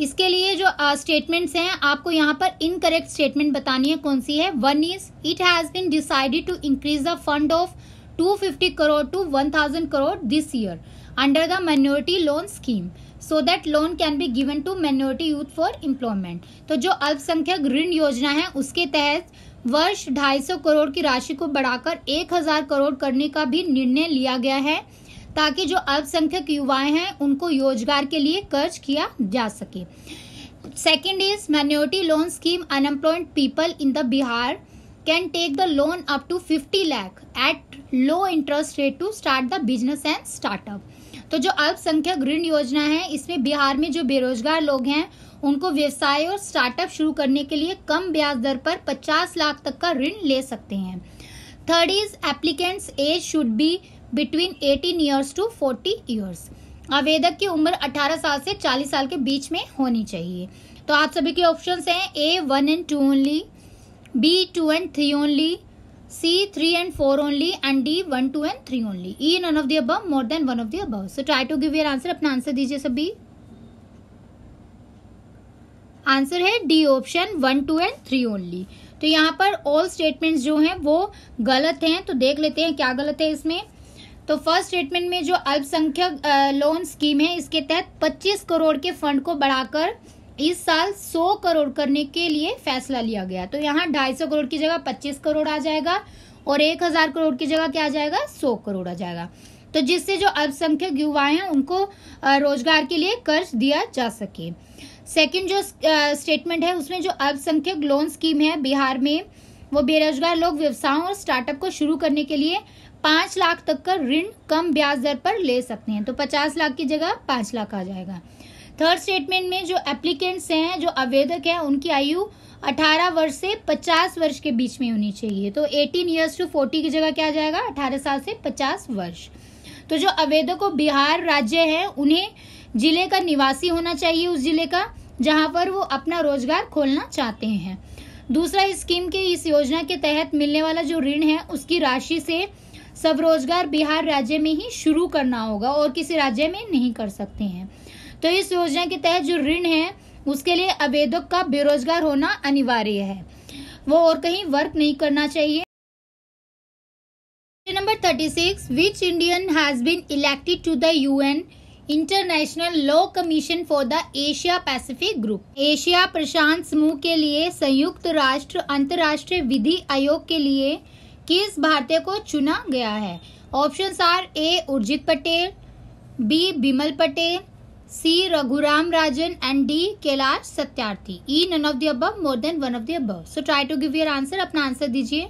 इसके लिए जो स्टेटमेंट्स हैं, आपको यहाँ पर इनकरेक्ट स्टेटमेंट बतानी है कौन सी है। One is it has been decided to increase the fund of 250 crore to 1000 crore this year under the minority loan scheme so that loan can be given to minority youth for employment तो जो अल्पसंख्यक ऋण योजना है, उसके तहत वर्ष 250 करोड़ की राशि को बढ़ाकर 1000 करोड़ करने का भी निर्णय लिया गया है। ताकि जो अल्पसंख्यक युवाएँ हैं, उनको रोज़गार के लिए कर्ज किया जा सके। Second is minority loan scheme unemployed people in the Bihar can take the loan up to fifty lakh at low interest rate to start the business and startup तो जो अल्पसंख्यक ऋण योजना है, इसमें बिहार में जो बेरोजगार लोग हैं, उनको व्यवसाय और स्टार्टअप शुरू करने के लिए कम ब्याज दर पर 50 लाख तक का ऋण ले सकते हैं। Third is applicants age should be between 18 years to 40 years आवेदक की उम्र 18 साल से 40 साल के बीच में होनी चाहिए। तो आप सभी के ऑप्शंस हैं A one and two only B two and three only C three and four only and D one two and three only E none of the above more than the above so try to give your answer अपना answer दीजिए सभी। Answer है D option one two and three only तो यहाँ पर all statements जो हैं वो गलत हैं तो देख लेते हैं क्या गलत है इसमें। तो फ़र्स्ट स्टेटमेंट में जो अल्पसंख्यक लोन स्कीम है, इसके तहत 25 करोड़ के फंड को बढ़ाकर इस साल 100 करोड़ करने के लिए फैसला लिया गया। तो यहाँ 250 करोड़ की जगह 25 करोड़ आ जाएगा और 1000 करोड़ की जगह क्या आ जाएगा? 100 करोड़ आ जाएगा। तो जिससे जो अल्पसंख्यक युवाएँ हैं, उनको रोज़गार के लिए कर्ज दिया जा सके। सेकंड जो स्टेटमेंट है, उसमें जो अल्पसंख्यक लोन स्कीम है, बिहार में, वो बेरोजगार लोग व्यवसायों और स्टार्टअप को शुरू करने के लिए पाँच लाख तक का ऋण कम ब्याज दर पर ले सकते हैं। तो पचास लाख की जगह पाँच लाख आ जाएगा। थर्ड स्टेटमेंट में जो एप्लीकेंट्स हैं, जो आवेदक हैं, उनकी आयु 18 वर्ष से 50 वर्ष के बीच में होनी चाहिए। तो 18 इयर्स टू 40 की जगह क्या आ जाएगा? 18 साल से 50 वर्ष। तो जो आवेदकों बिहार राज्य है, उन्हें ज़िले का निवासी होना चाहिए उस ज़िले का, जहाँ पर वो अपना रोज़गार खोलना चाहते हैं। दूसरा स्कीम के इस योजना के तहत मिलने वाला जो ऋण है, उसकी राशि से स्वरोजगार बिहार राज्य में ही शुरू करना होगा और किसी राज्य में नहीं कर सकते हैं। तो इस योजना के तहत जो ऋण है, उसके लिए आवेदक का बेरोजगार होना अनिवार्य है। वो और कहीं वर्क नहीं करना चाहिए। Number thirty six which Indian has been elected to the UN international law commission for the Asia Pacific group Asia प्रशांत समूह के लिए संयुक्त राष्ट्र अंतर्राष्ट्रीय विधि आयोग के लिए किस भारतीय को चुना गया है। Option are A, Urjit Patel, B, Bimal Patel, C, Raghuram Rajan and D Kailash Satyarthi. E none of the above more than one of the so try to give your answer अपना answer दीजिए।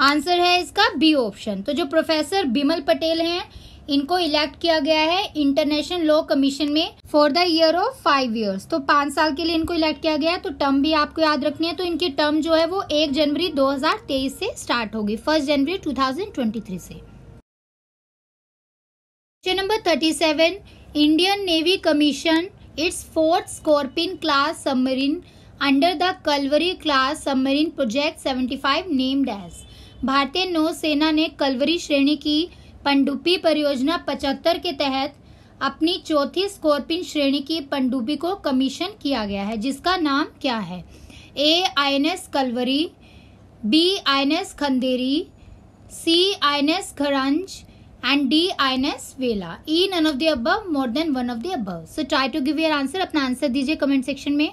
Answer है इसका B option तो जो professor Bimal Patel हैं इनको elect किया गया है इंटरनेशनल लॉ कमीशन में for the year of five years तो पाँच साल के लिए इनको इलेक्ट किया गया है तो टर्म भी आपको याद रखनी है तो इनकी टर्म जो है वो एक जनवरी 2023 से स्टार्ट होगी, फ़र्स्ट जनवरी 2023 से। Question number thirty seven, Indian navy commission its fourth scorpene class submarine under the Kalvari class submarine project 75 named as. भारतीय नौसेना ने कलवरी श्रेणी की पनडुब्बी परियोजना 75 के तहत अपनी चौथी स्कॉर्पिन श्रेणी की पनडुब्बी को कमीशन किया गया है, जिसका नाम क्या है? A INS Kalvari B INS Khanderi C INS Karanj and D INS Vela. E none of the above more than one of the above so try to give your answer अपना answer दीजिए comment section में।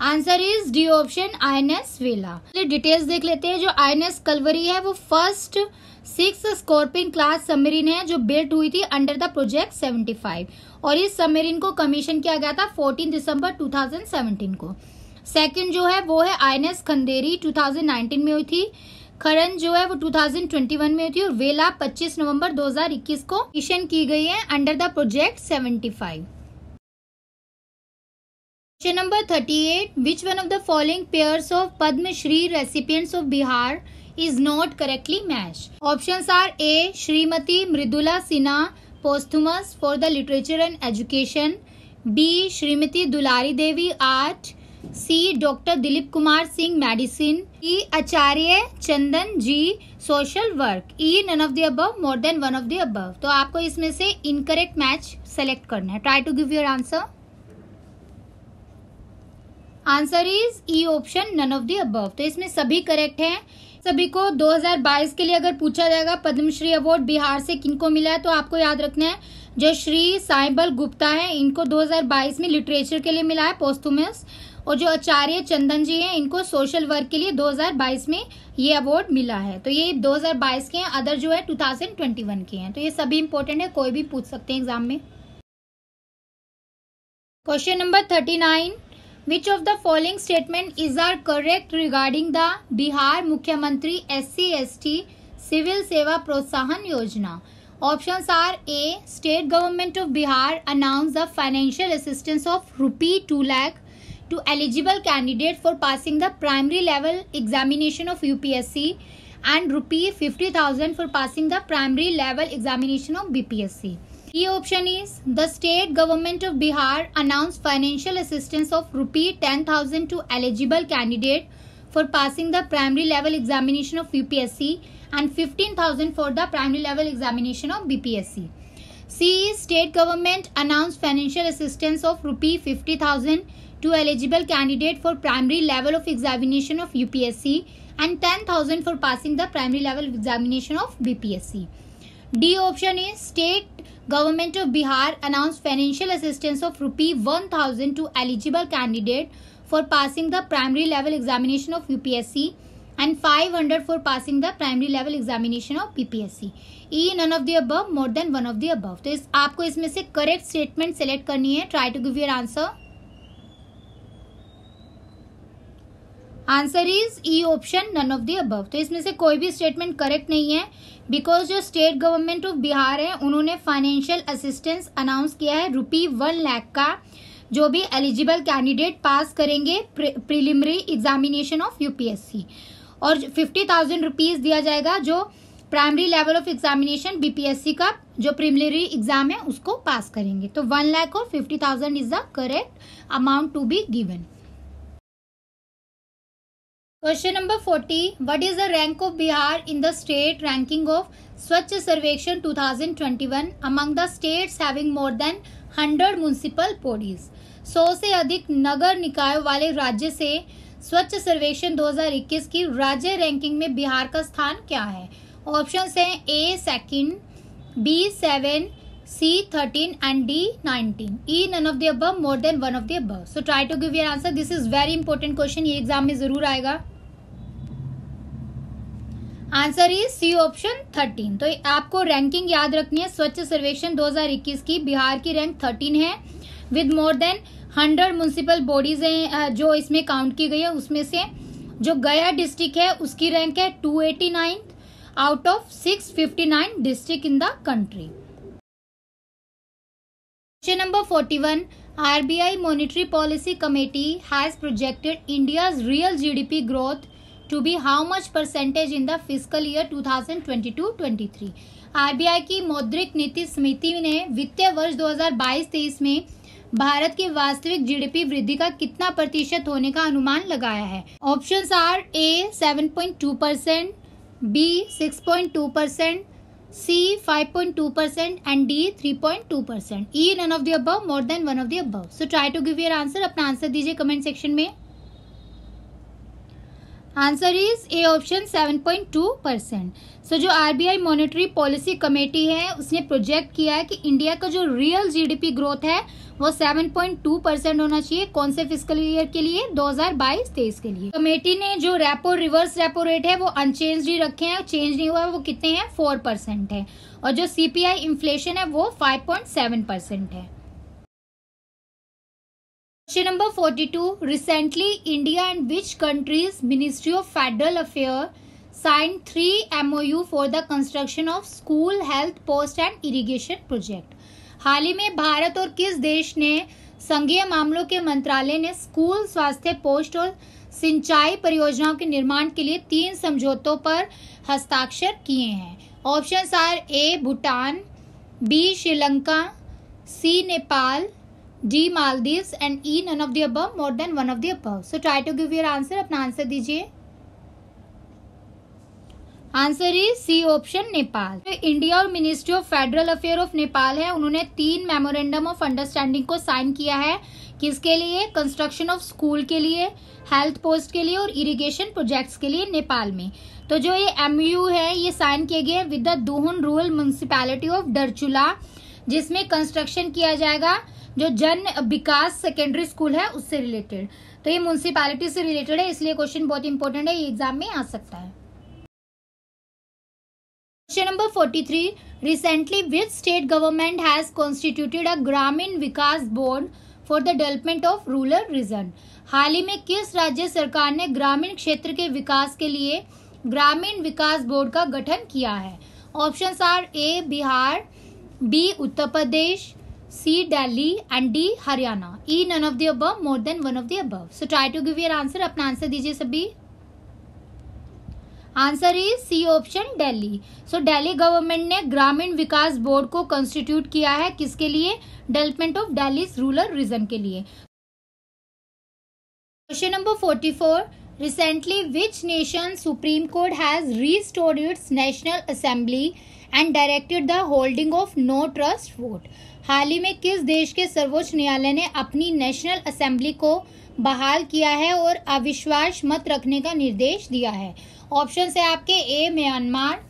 Answer is D option I N S Vela details देख लेते हैं। जो आई N S Kalvari है, वो first six Scorpene class submarine है, जो बिल्ट हुई थी अंडर द प्रोजेक्ट 75 और इस सबमरीन को कमीशन किया गया था 14 दिसंबर 2017 को। सेकंड जो है, वो है आई एन एस खंदेरी 2019 में हुई थी। खरन जो है, वो 2021 में हुई थी और वेला 25 नवंबर 2021 को मिशन की गई है under the project 75 question number thirty eight which one of the following pairs of Padmashri recipients of Bihar is not correctly match option are A Shrimati Mridula Sinha posthumous for the literature and education B Shrimati Dulari Devi art C doctor Dilip Kumar Singh medicine E Acharya Chandan ji social work E none of the above more than one of the above तो आपको इसमें से incorrect match select करना है. Try to give your answer answer is E option none of the above तो इसमें सभी correct हैं। सभी को 2022 के लिए अगर पूछा जाएगा पद्मश्री अवार्ड बिहार से किनको मिला है तो आपको याद रखना है, जो श्री साइबल गुप्ता है, इनको 2022 में लिटरेचर के लिए मिला है पोस्टुमस और जो आचार्य चंदन जी हैं, इनको सोशल वर्क के लिए 2022 में ये अवार्ड मिला है। तो ये 2022 के हैं अदर जो है 2021 के हैं। तो ये सभी इंपॉर्टेंट है, कोई भी पूछ सकते हैं एग्ज़ाम में। Question number thirty nine Which of the following statement is are correct regarding the Bihar Mukhyamantri SC/ST Civil Seva Protsahan Yojana? Options are A. State Government of Bihar announced the financial assistance of rupee 2 lakh to eligible candidate for passing the primary level examination of UPSC and rupee 50,000 for passing the primary level examination of BPSC. E option is the state government of Bihar announced financial assistance of rupee 10,000 to eligible candidate for passing the primary level examination of UPSC and 15,000 for the primary level examination of BPSC. C is state government announced financial assistance of rupee 50,000 to eligible candidate for primary level of examination of UPSC and 10,000 for passing the primary level examination of BPSC. D option is state Government of Bihar announced financial assistance of rupee 1000 to eligible candidate for passing the primary level examination of UPSC and 500 for passing the primary level examination of PPSC. E none of the above more than one of the above. तो इस आपको इसमें से correct statement select करनी है try to give your answer answer is E option none of the above तो इसमें से कोई भी स्टेटमेंट करेक्ट नहीं है बिकॉज़ जो स्टेट गवर्नमेंट ऑफ़ बिहार है, उन्होंने फाइनेंशियल असिस्टेंस अनाउंस किया है रुपी वन लाख का, जो भी एलिजिबल कैंडिडेट पास करेंगे प्रिलिमरी एग्जामिनेशन ऑफ़ यूपीएससी और फिफ्टी थाउज़ेंड रुपीज़ दिया जाएगा जो primary level of examination BPSC का, जो प्रिमिलरी एग्ज़ाम है, उसको पास करेंगे. तो वन लाख और fifty thousand is the correct amount to be given Question number 40. What is the rank of Bihar in the state ranking of Swachh Sarvekshan 2021 among the states having more than 100 municipal bodies? सौ से अधिक नगर निकायों वाले राज्य से स्वच्छ सर्वेक्षण 2021 की राज्य रैंकिंग में बिहार का स्थान क्या है? ऑप्शन है A second B seven C thirteen and D nineteen E none of the above more than one of the above so try to give your answer this is very important question ये exam में ज़रूर आएगा। Answer is C option thirteen. तो आपको ranking याद रखनी है। स्वच्छ सर्वेक्षण 2021 की। बिहार की रैंक थर्टीन है। With more than hundred municipal bodies हैं जो इसमें काउंट की गई है, उसमें से जो गया डिस्ट्रिक्ट है, उसकी रैंक है two eighty nine out of six fifty nine district in the country question number forty one RBI Monetary Policy Committee has projected India's real GDP growth to be how much percentage in the fiscal year 2022-23 RBI की मौद्रिक नीति समिति ने वित्तीय वर्ष 2022-23 में भारत की वास्तविक जीडीपी वृद्धि का कितना प्रतिशत होने का अनुमान लगाया है? Option are A 7.2 percent B 6.2 percent C 5.2 percent and D 3.2 percent E none of the above more than one of the above so try to give your answer अपना आंसर दीजिए कमेंट सेक्शन में। Answer is A option 7.2 percent. So जो RBI monetary policy committee है, उसने project किया है कि India का जो रियल जीडीपी ग्रोथ है, वो 7.2 परसेंट होना चाहिए। कौन से फ़िज़िकल ईयर के लिए? 2022-23 के लिए। कमेटी ने जो रेपो रिवर्स रेपो रेट है, वो अनचेंज ही रखे हैं। चेंज नहीं हुआ है वो कितने हैं? फोर परसेंट है। और जो सीपीआई इन्फ्लेशन है, वो फाइव परसेंट है। Question number 42 recently India and which countries ministry of federal affair sign three MoU for the construction of school health post and irrigation project हाल ही में भारत और किस देश ने संघीय मामलों के मंत्रालय ने स्कूल स्वास्थ्य पोस्ट और सिंचाई परियोजनाओं के निर्माण के लिए तीन समझौतों पर हस्ताक्षर किए हैं? Option are A Bhutan B Sri Lanka C Nepal D Maldives and E none of the above more than one of the above so try to give your answer अपना आंसर दीजिए। Answer is C option Nepal India और ministry of federal affair of Nepal है, उन्होंने तीन memorandum of understanding को sign किया है किसके लिए? कंस्ट्रक्शन ऑफ़ स्कूल के लिए हेल्थ पोस्ट के लिए और इरिगेशन प्रोजेक्ट्स के लिए नेपाल में। तो जो ये एमयू है, ये साइन किए गए with the Dohan rural municipality of Darchula जिसमें कंस्ट्रक्शन किया जाएगा। जो जन विकास सेकेंडरी स्कूल है, उससे रिलेटेड तो ये म्यूनसिपैलिटी से रिलेटेड है, इसलिए क्वेश्चन बहुत इंपॉर्टेंट है, ये एग्ज़ाम में आ सकता है। Question number forty three recently which state government has constituted a Gramin Vikas board for the development of rural region हाल ही में किस राज्य सरकार ने ग्रामीण क्षेत्र के विकास के लिए ग्रामीण विकास बोर्ड का गठन किया है? Option are A Bihar B Uttar Pradesh C Delhi and D Haryana. E none of the above, more than one of the above. So try to give your answer. अपना आंसर दीजिए सभी answer is C option Delhi so Delhi government ने ग्रामीण Vikas board को constitute किया है किसके लिए development of Delhi rural region के लिए question number forty four recently which nation supreme court has restored its national assembly and directed the holding of no trust vote हाल ही में किस देश के सर्वोच्च न्यायालय ने अपनी नेशनल असेंबली को बहाल किया है और अविश्वास मत रखने का निर्देश दिया है? ऑप्शन है आपके A, Myanmar,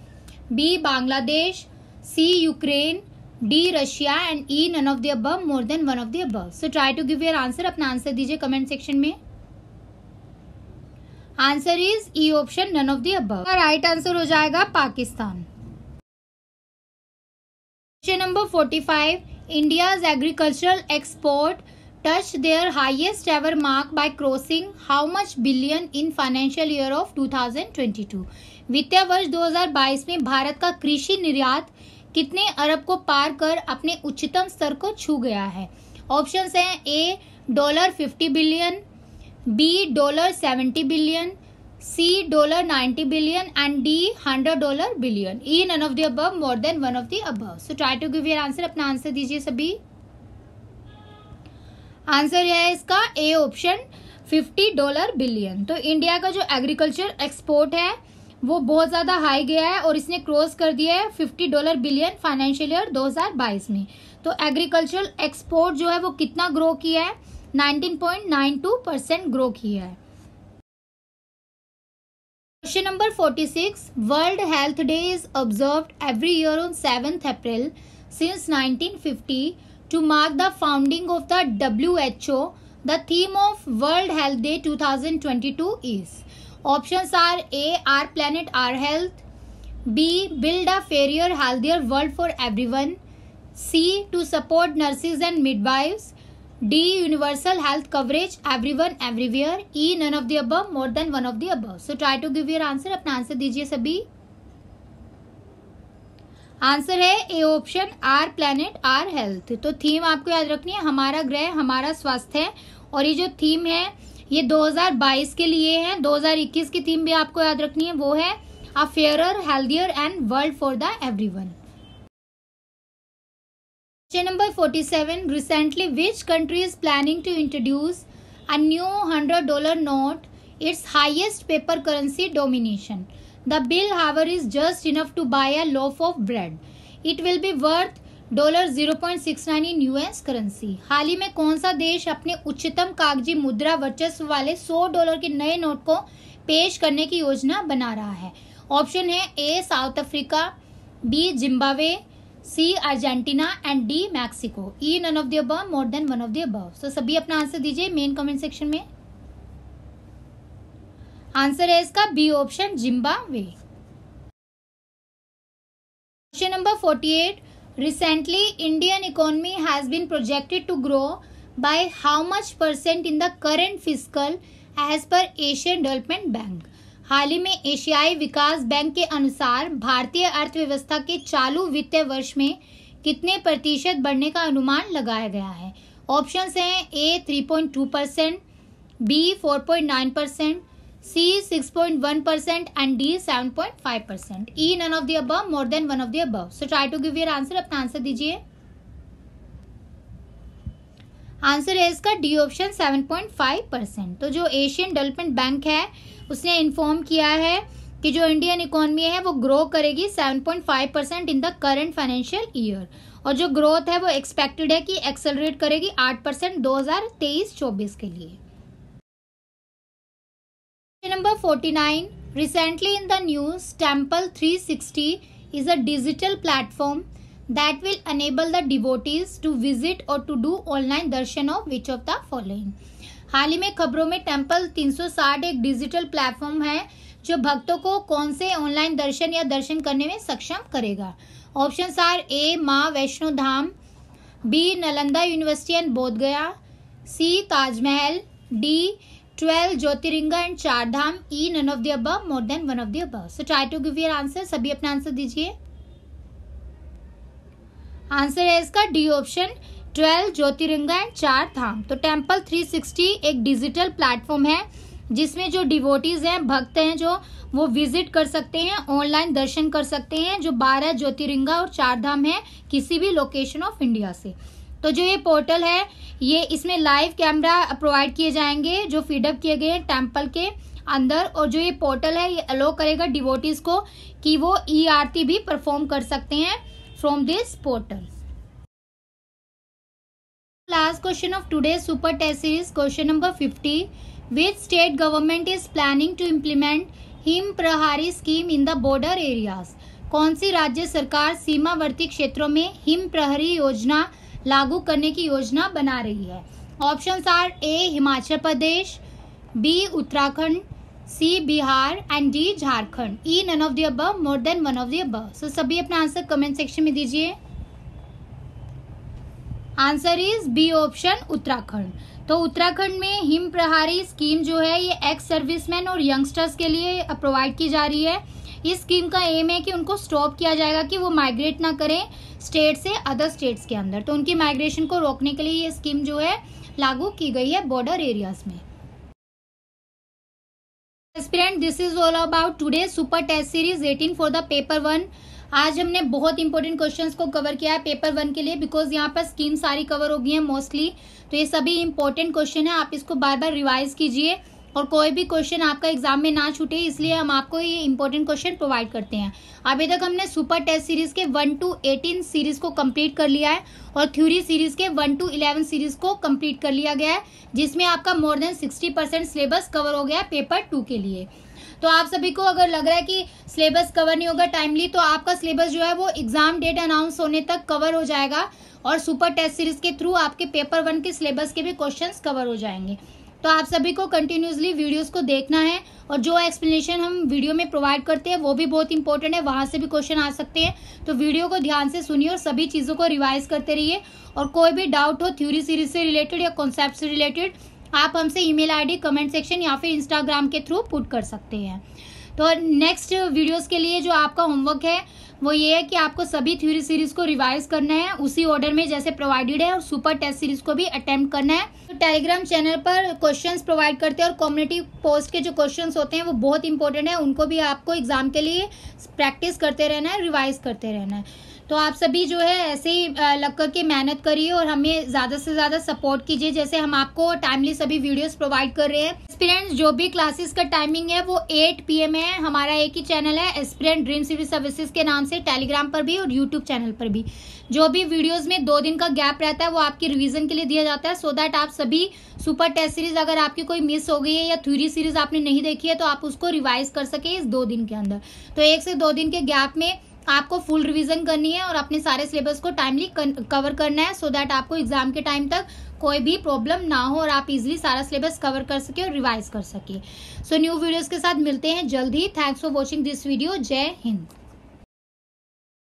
B, Bangladesh, C, Ukraine, D, Russia and E none of the more than one of the so try to give your answer अपना आंसर दीजिए कमेंट सेक्शन में. Answer is E option none of the right answer हो जाएगा Pakistan. Question number forty five India's agricultural export touched their highest ever mark by crossing how much billion in financial year of 2022 वित्तीय वर्ष 2022 में भारत का कृषि निर्यात कितने अरब को पार कर अपने उच्चतम स्तर को छू गया है ऑप्शंस हैं A dollar 50 billion B dollar 70 billion C dollar 90 billion and D 100 dollar billion. E none of the above, more than one of the above. So try to give your answer. अपना answer दीजिए सभी answer यह है इसका A option 50 dollar billion तो India का जो agriculture export है वो बहुत ज़्यादा हाई गया है और इसने क्रॉस कर दिया है 50 डॉलर बिलियन फाइनेंशियल ईयर 2022 में तो एग्रीकल्चर एक्सपोर्ट जो है वो कितना ग्रो किया है 19.92 परसेंट ग्रो किया है Question number 46. World Health Day is observed every year on 7th April since 1950 to mark the founding of the WHO. The theme of World Health Day 2022 is Options are A. Our Planet, Our Health B. Build a fairer, healthier world for everyone. C. To support nurses and midwives. D universal health coverage everyone everywhere E none of the more than one of the above so try to give your answer अपना answer दीजिए सभी। Answer है A option our planet our health तो theme आपको याद रखनी है, हमारा ग्रह, हमारा स्वास्थ्य है। और ये जो थीम है, ये 2022 के लिए है 2021 की थीम भी आपको याद रखनी है, वो है a fair healthier and world for the everyone question number 47 recently which country is planning to introduce a new 100 dollar note its highest paper currency denomination the bill however is just enough to buy a loaf of bread it will be worth dollar 0.69 point six nine in US currency हाल ही में कौन सा देश अपने उच्चतम कागज़ी मुद्रा वर्चस्व वाले सौ डॉलर के नए नोट को पेश करने की योजना बना रहा है? ऑप्शन है A South Africa B Zimbabwe C, Argentina and D, Mexico. E none of the more than one of the above so सभी अपना आंसर दीजिए मेन कमेंट सेक्शन में। आंसर है इसका B option Zimbabwe question number forty eight recently Indian economy has been projected to grow by how much percent in the current fiscal as per Asian development bank हाल ही में एशियाई विकास bank के अनुसार भारतीय अर्थव्यवस्था के चालू वित्तीय वर्ष में कितने प्रतिशत बढ़ने का अनुमान लगाया गया है? ऑप्शन हैं A three point two percent, B four point nine percent, C six point one percent and D seven point five percent. E than one of the above so try to give your answer अपना answer दीजिए. Answer है इसका D option seven point five percent तो जो Asian development bank है उसने inform किया है कि जो इंडियन इकोनॉमी है, वो ग्रो करेगी 7.5 percent in the current financial year और जो ग्रोथ है, वो एक्सपेक्टेड है कि एक्सेलरेट करेगी 8 परसेंट दो हज़ार के लिए. Number 49 recently in the news temple 360 is a digital platform that will enable the devotees to visit और to do online darshan of which of the following हाल ही में खबरों में टेंपल 360 एक डिजिटल प्लेटफॉर्म है, जो भक्तों को कौन से ऑनलाइन दर्शन या दर्शन करने में सक्षम करेगा? Option are A, Maa Vaishno Dham, B, Nalanda university and Bodh Gaya C, Taj Mahal, D, twelve Jyotirlinga and Char Dham, E none of the more than one of the so try to give your answer सभी अपना answer दीजिए। Answer है इसका D option twelve Jyotirlinga and Char Dham. तो temple 360 एक digital platform है, जिसमें जो डिवोटीज हैं, भक्त हैं, जो वो विज़िट कर सकते हैं ऑनलाइन दर्शन कर सकते हैं, जो बारह ज्योतिरिंगा और चार धाम है, किसी भी लोकेशन ऑफ़ इंडिया से। तो जो ये पोर्टल है, ये इसमें लाइव कैमरा प्रोवाइड किए जाएँगे, जो फीडअप किए गए हैं टेंपल के अंदर, और जो ये पोर्टल है, ये अलो करेगा डिवोटीज को कि वो ई e आरती भी परफॉर्म कर सकते हैं from this portal Last question of today's super test series, question number 50. Which state government is planning to implement Him Prahari scheme in the border areas कौन सी राज्य सरकार सीमावर्ती क्षेत्रों में हिम प्रहरी योजना लागू करने की योजना बना रही है? Option are A Himachal Pradesh B Uttarakhand C Bihar and D Jharkhand E none of the above more than one of the above so सभी अपना आंसर कमेंट सेक्शन में दीजिए। Answer is B option Uttarakhand. तो उत्तराखंड में Him Prahari scheme जो है, ये ex servicemen और यंगस्टर्स के लिए प्रोवाइड की जा रही है। इस स्कीम का एम है कि उनको स्टॉप किया जाएगा कि वो माइग्रेट ना करें स्टेट से अदर स्टेट्स के अंदर। तो उनकी माइग्रेशन को रोकने के लिए ये स्कीम जो है, लागू की गई है बॉर्डर एरियाज़ में। Aspirant this is all about today super test series 18 for the paper one आज हमने बहुत इंपॉर्टेंट क्वेश्चंस को कवर किया है पेपर वन के लिए बिकॉज़ यहाँ पर स्कीम सारी कवर हो गई है मोस्टली तो ये सभी इंपॉर्टेंट क्वेश्चन है, आप इसको बार बार रिवाइज कीजिए। और कोई भी क्वेश्चन आपका एग्ज़ाम में ना छूटे, इसलिए हम आपको ये इंपॉर्टेंट क्वेश्चन प्रोवाइड करते हैं। अभी तक हमने सुपर टेस्ट सीरीज़ के वन टू एटीन सीरीज़ को कंप्लीट कर लिया है और थ्योरी सीरीज़ के वन टू इलेवन सीरीज़ को कंप्लीट कर लिया गया है, जिसमें आपका more than sixty percent syllabus cover हो गया है पेपर टू के लिए। तो आप सभी को अगर लग रहा है कि सिलेबस कवर नहीं होगा टाइमली तो आपका सिलेबस जो है वो एग्ज़ाम डेट अनाउंस होने तक कवर हो जाएगा और सुपर टेस्ट सीरीज़ के थ्रू आपके पेपर वन के सिलेबस के भी क्वेश्चंस कवर हो जाएँगे। तो आप सभी को कंटिन्यूसली वीडियोस को देखना है और जो एक्सप्लेनेशन हम वीडियो में प्रोवाइड करते हैं, वो भी बहुत इंपॉर्टेंट है, वहाँ से भी क्वेश्चन आ सकते हैं। तो वीडियो को ध्यान से सुनिए और सभी चीज़ों को रिवाइज करते रहिए और कोई भी डाउट हो थ्योरी सीरीज़ से रिलेटेड या कॉन्सेप्ट से रिलेटेड आप हमसे ईमेल आईडी, कमेंट सेक्शन या फिर इंस्टाग्राम के थ्रू पुट कर सकते हैं। तो नेक्स्ट वीडियोस के लिए जो आपका होमवर्क है, वो ये है कि आपको सभी थ्योरी सीरीज़ को रिवाइज करना है। उसी ऑर्डर में जैसे प्रोवाइडेड है और सुपर टेस्ट सीरीज़ को भी अटेम्प्ट करना है। तो टेलीग्राम चैनल पर क्वेश्चंस प्रोवाइड करते हैं और कम्युनिटी पोस्ट के जो क्वेश्चंस होते हैं, वो बहुत इंपॉर्टेंट है। उनको भी आपको एग्ज़ाम के लिए प्रैक्टिस करते रहना है रिवाइज करते रहना है। तो आप सभी जो है ऐसे ही लग कर के मेहनत करिए और हमें ज़्यादा से ज़्यादा सपोर्ट कीजिए, जैसे हम आपको टाइमली सभी वीडियोस प्रोवाइड कर रहे हैं। एस्पिरेंट्स जो भी क्लासेस का टाइमिंग है, वो 8 पीएम है। हमारा एक ही चैनल है एस्पिरेंट ड्रीम सिविल सर्विसेज़ के नाम से टेलीग्राम पर भी और यूट्यूब चैनल पर भी। जो भी वीडियोज़ में दो दिन का गैप रहता है, वो आपकी रिविजन के लिए दिया जाता है। सो दैट आप सभी सुपर टेस्ट सीरीज़ अगर आपकी कोई मिस हो गई है या थ्यूरी सीरीज़ आपने नहीं देखी है तो आप उसको रिवाइज कर सके इस दो दिन के अंदर। तो एक से दो दिन के गैप में आपको फुल रिवीजन करनी है और अपने सारे सिलेबस को टाइमली कवर करना है सो so दैट आपको एग्ज़ाम के टाइम तक कोई भी प्रॉब्लम ना हो और आप इजीली सारा सिलेबस कवर कर सके और रिवाइज कर सके। सो न्यू वीडियोस के साथ मिलते हैं जल्द ही। Thanks for watching this video जय हिंद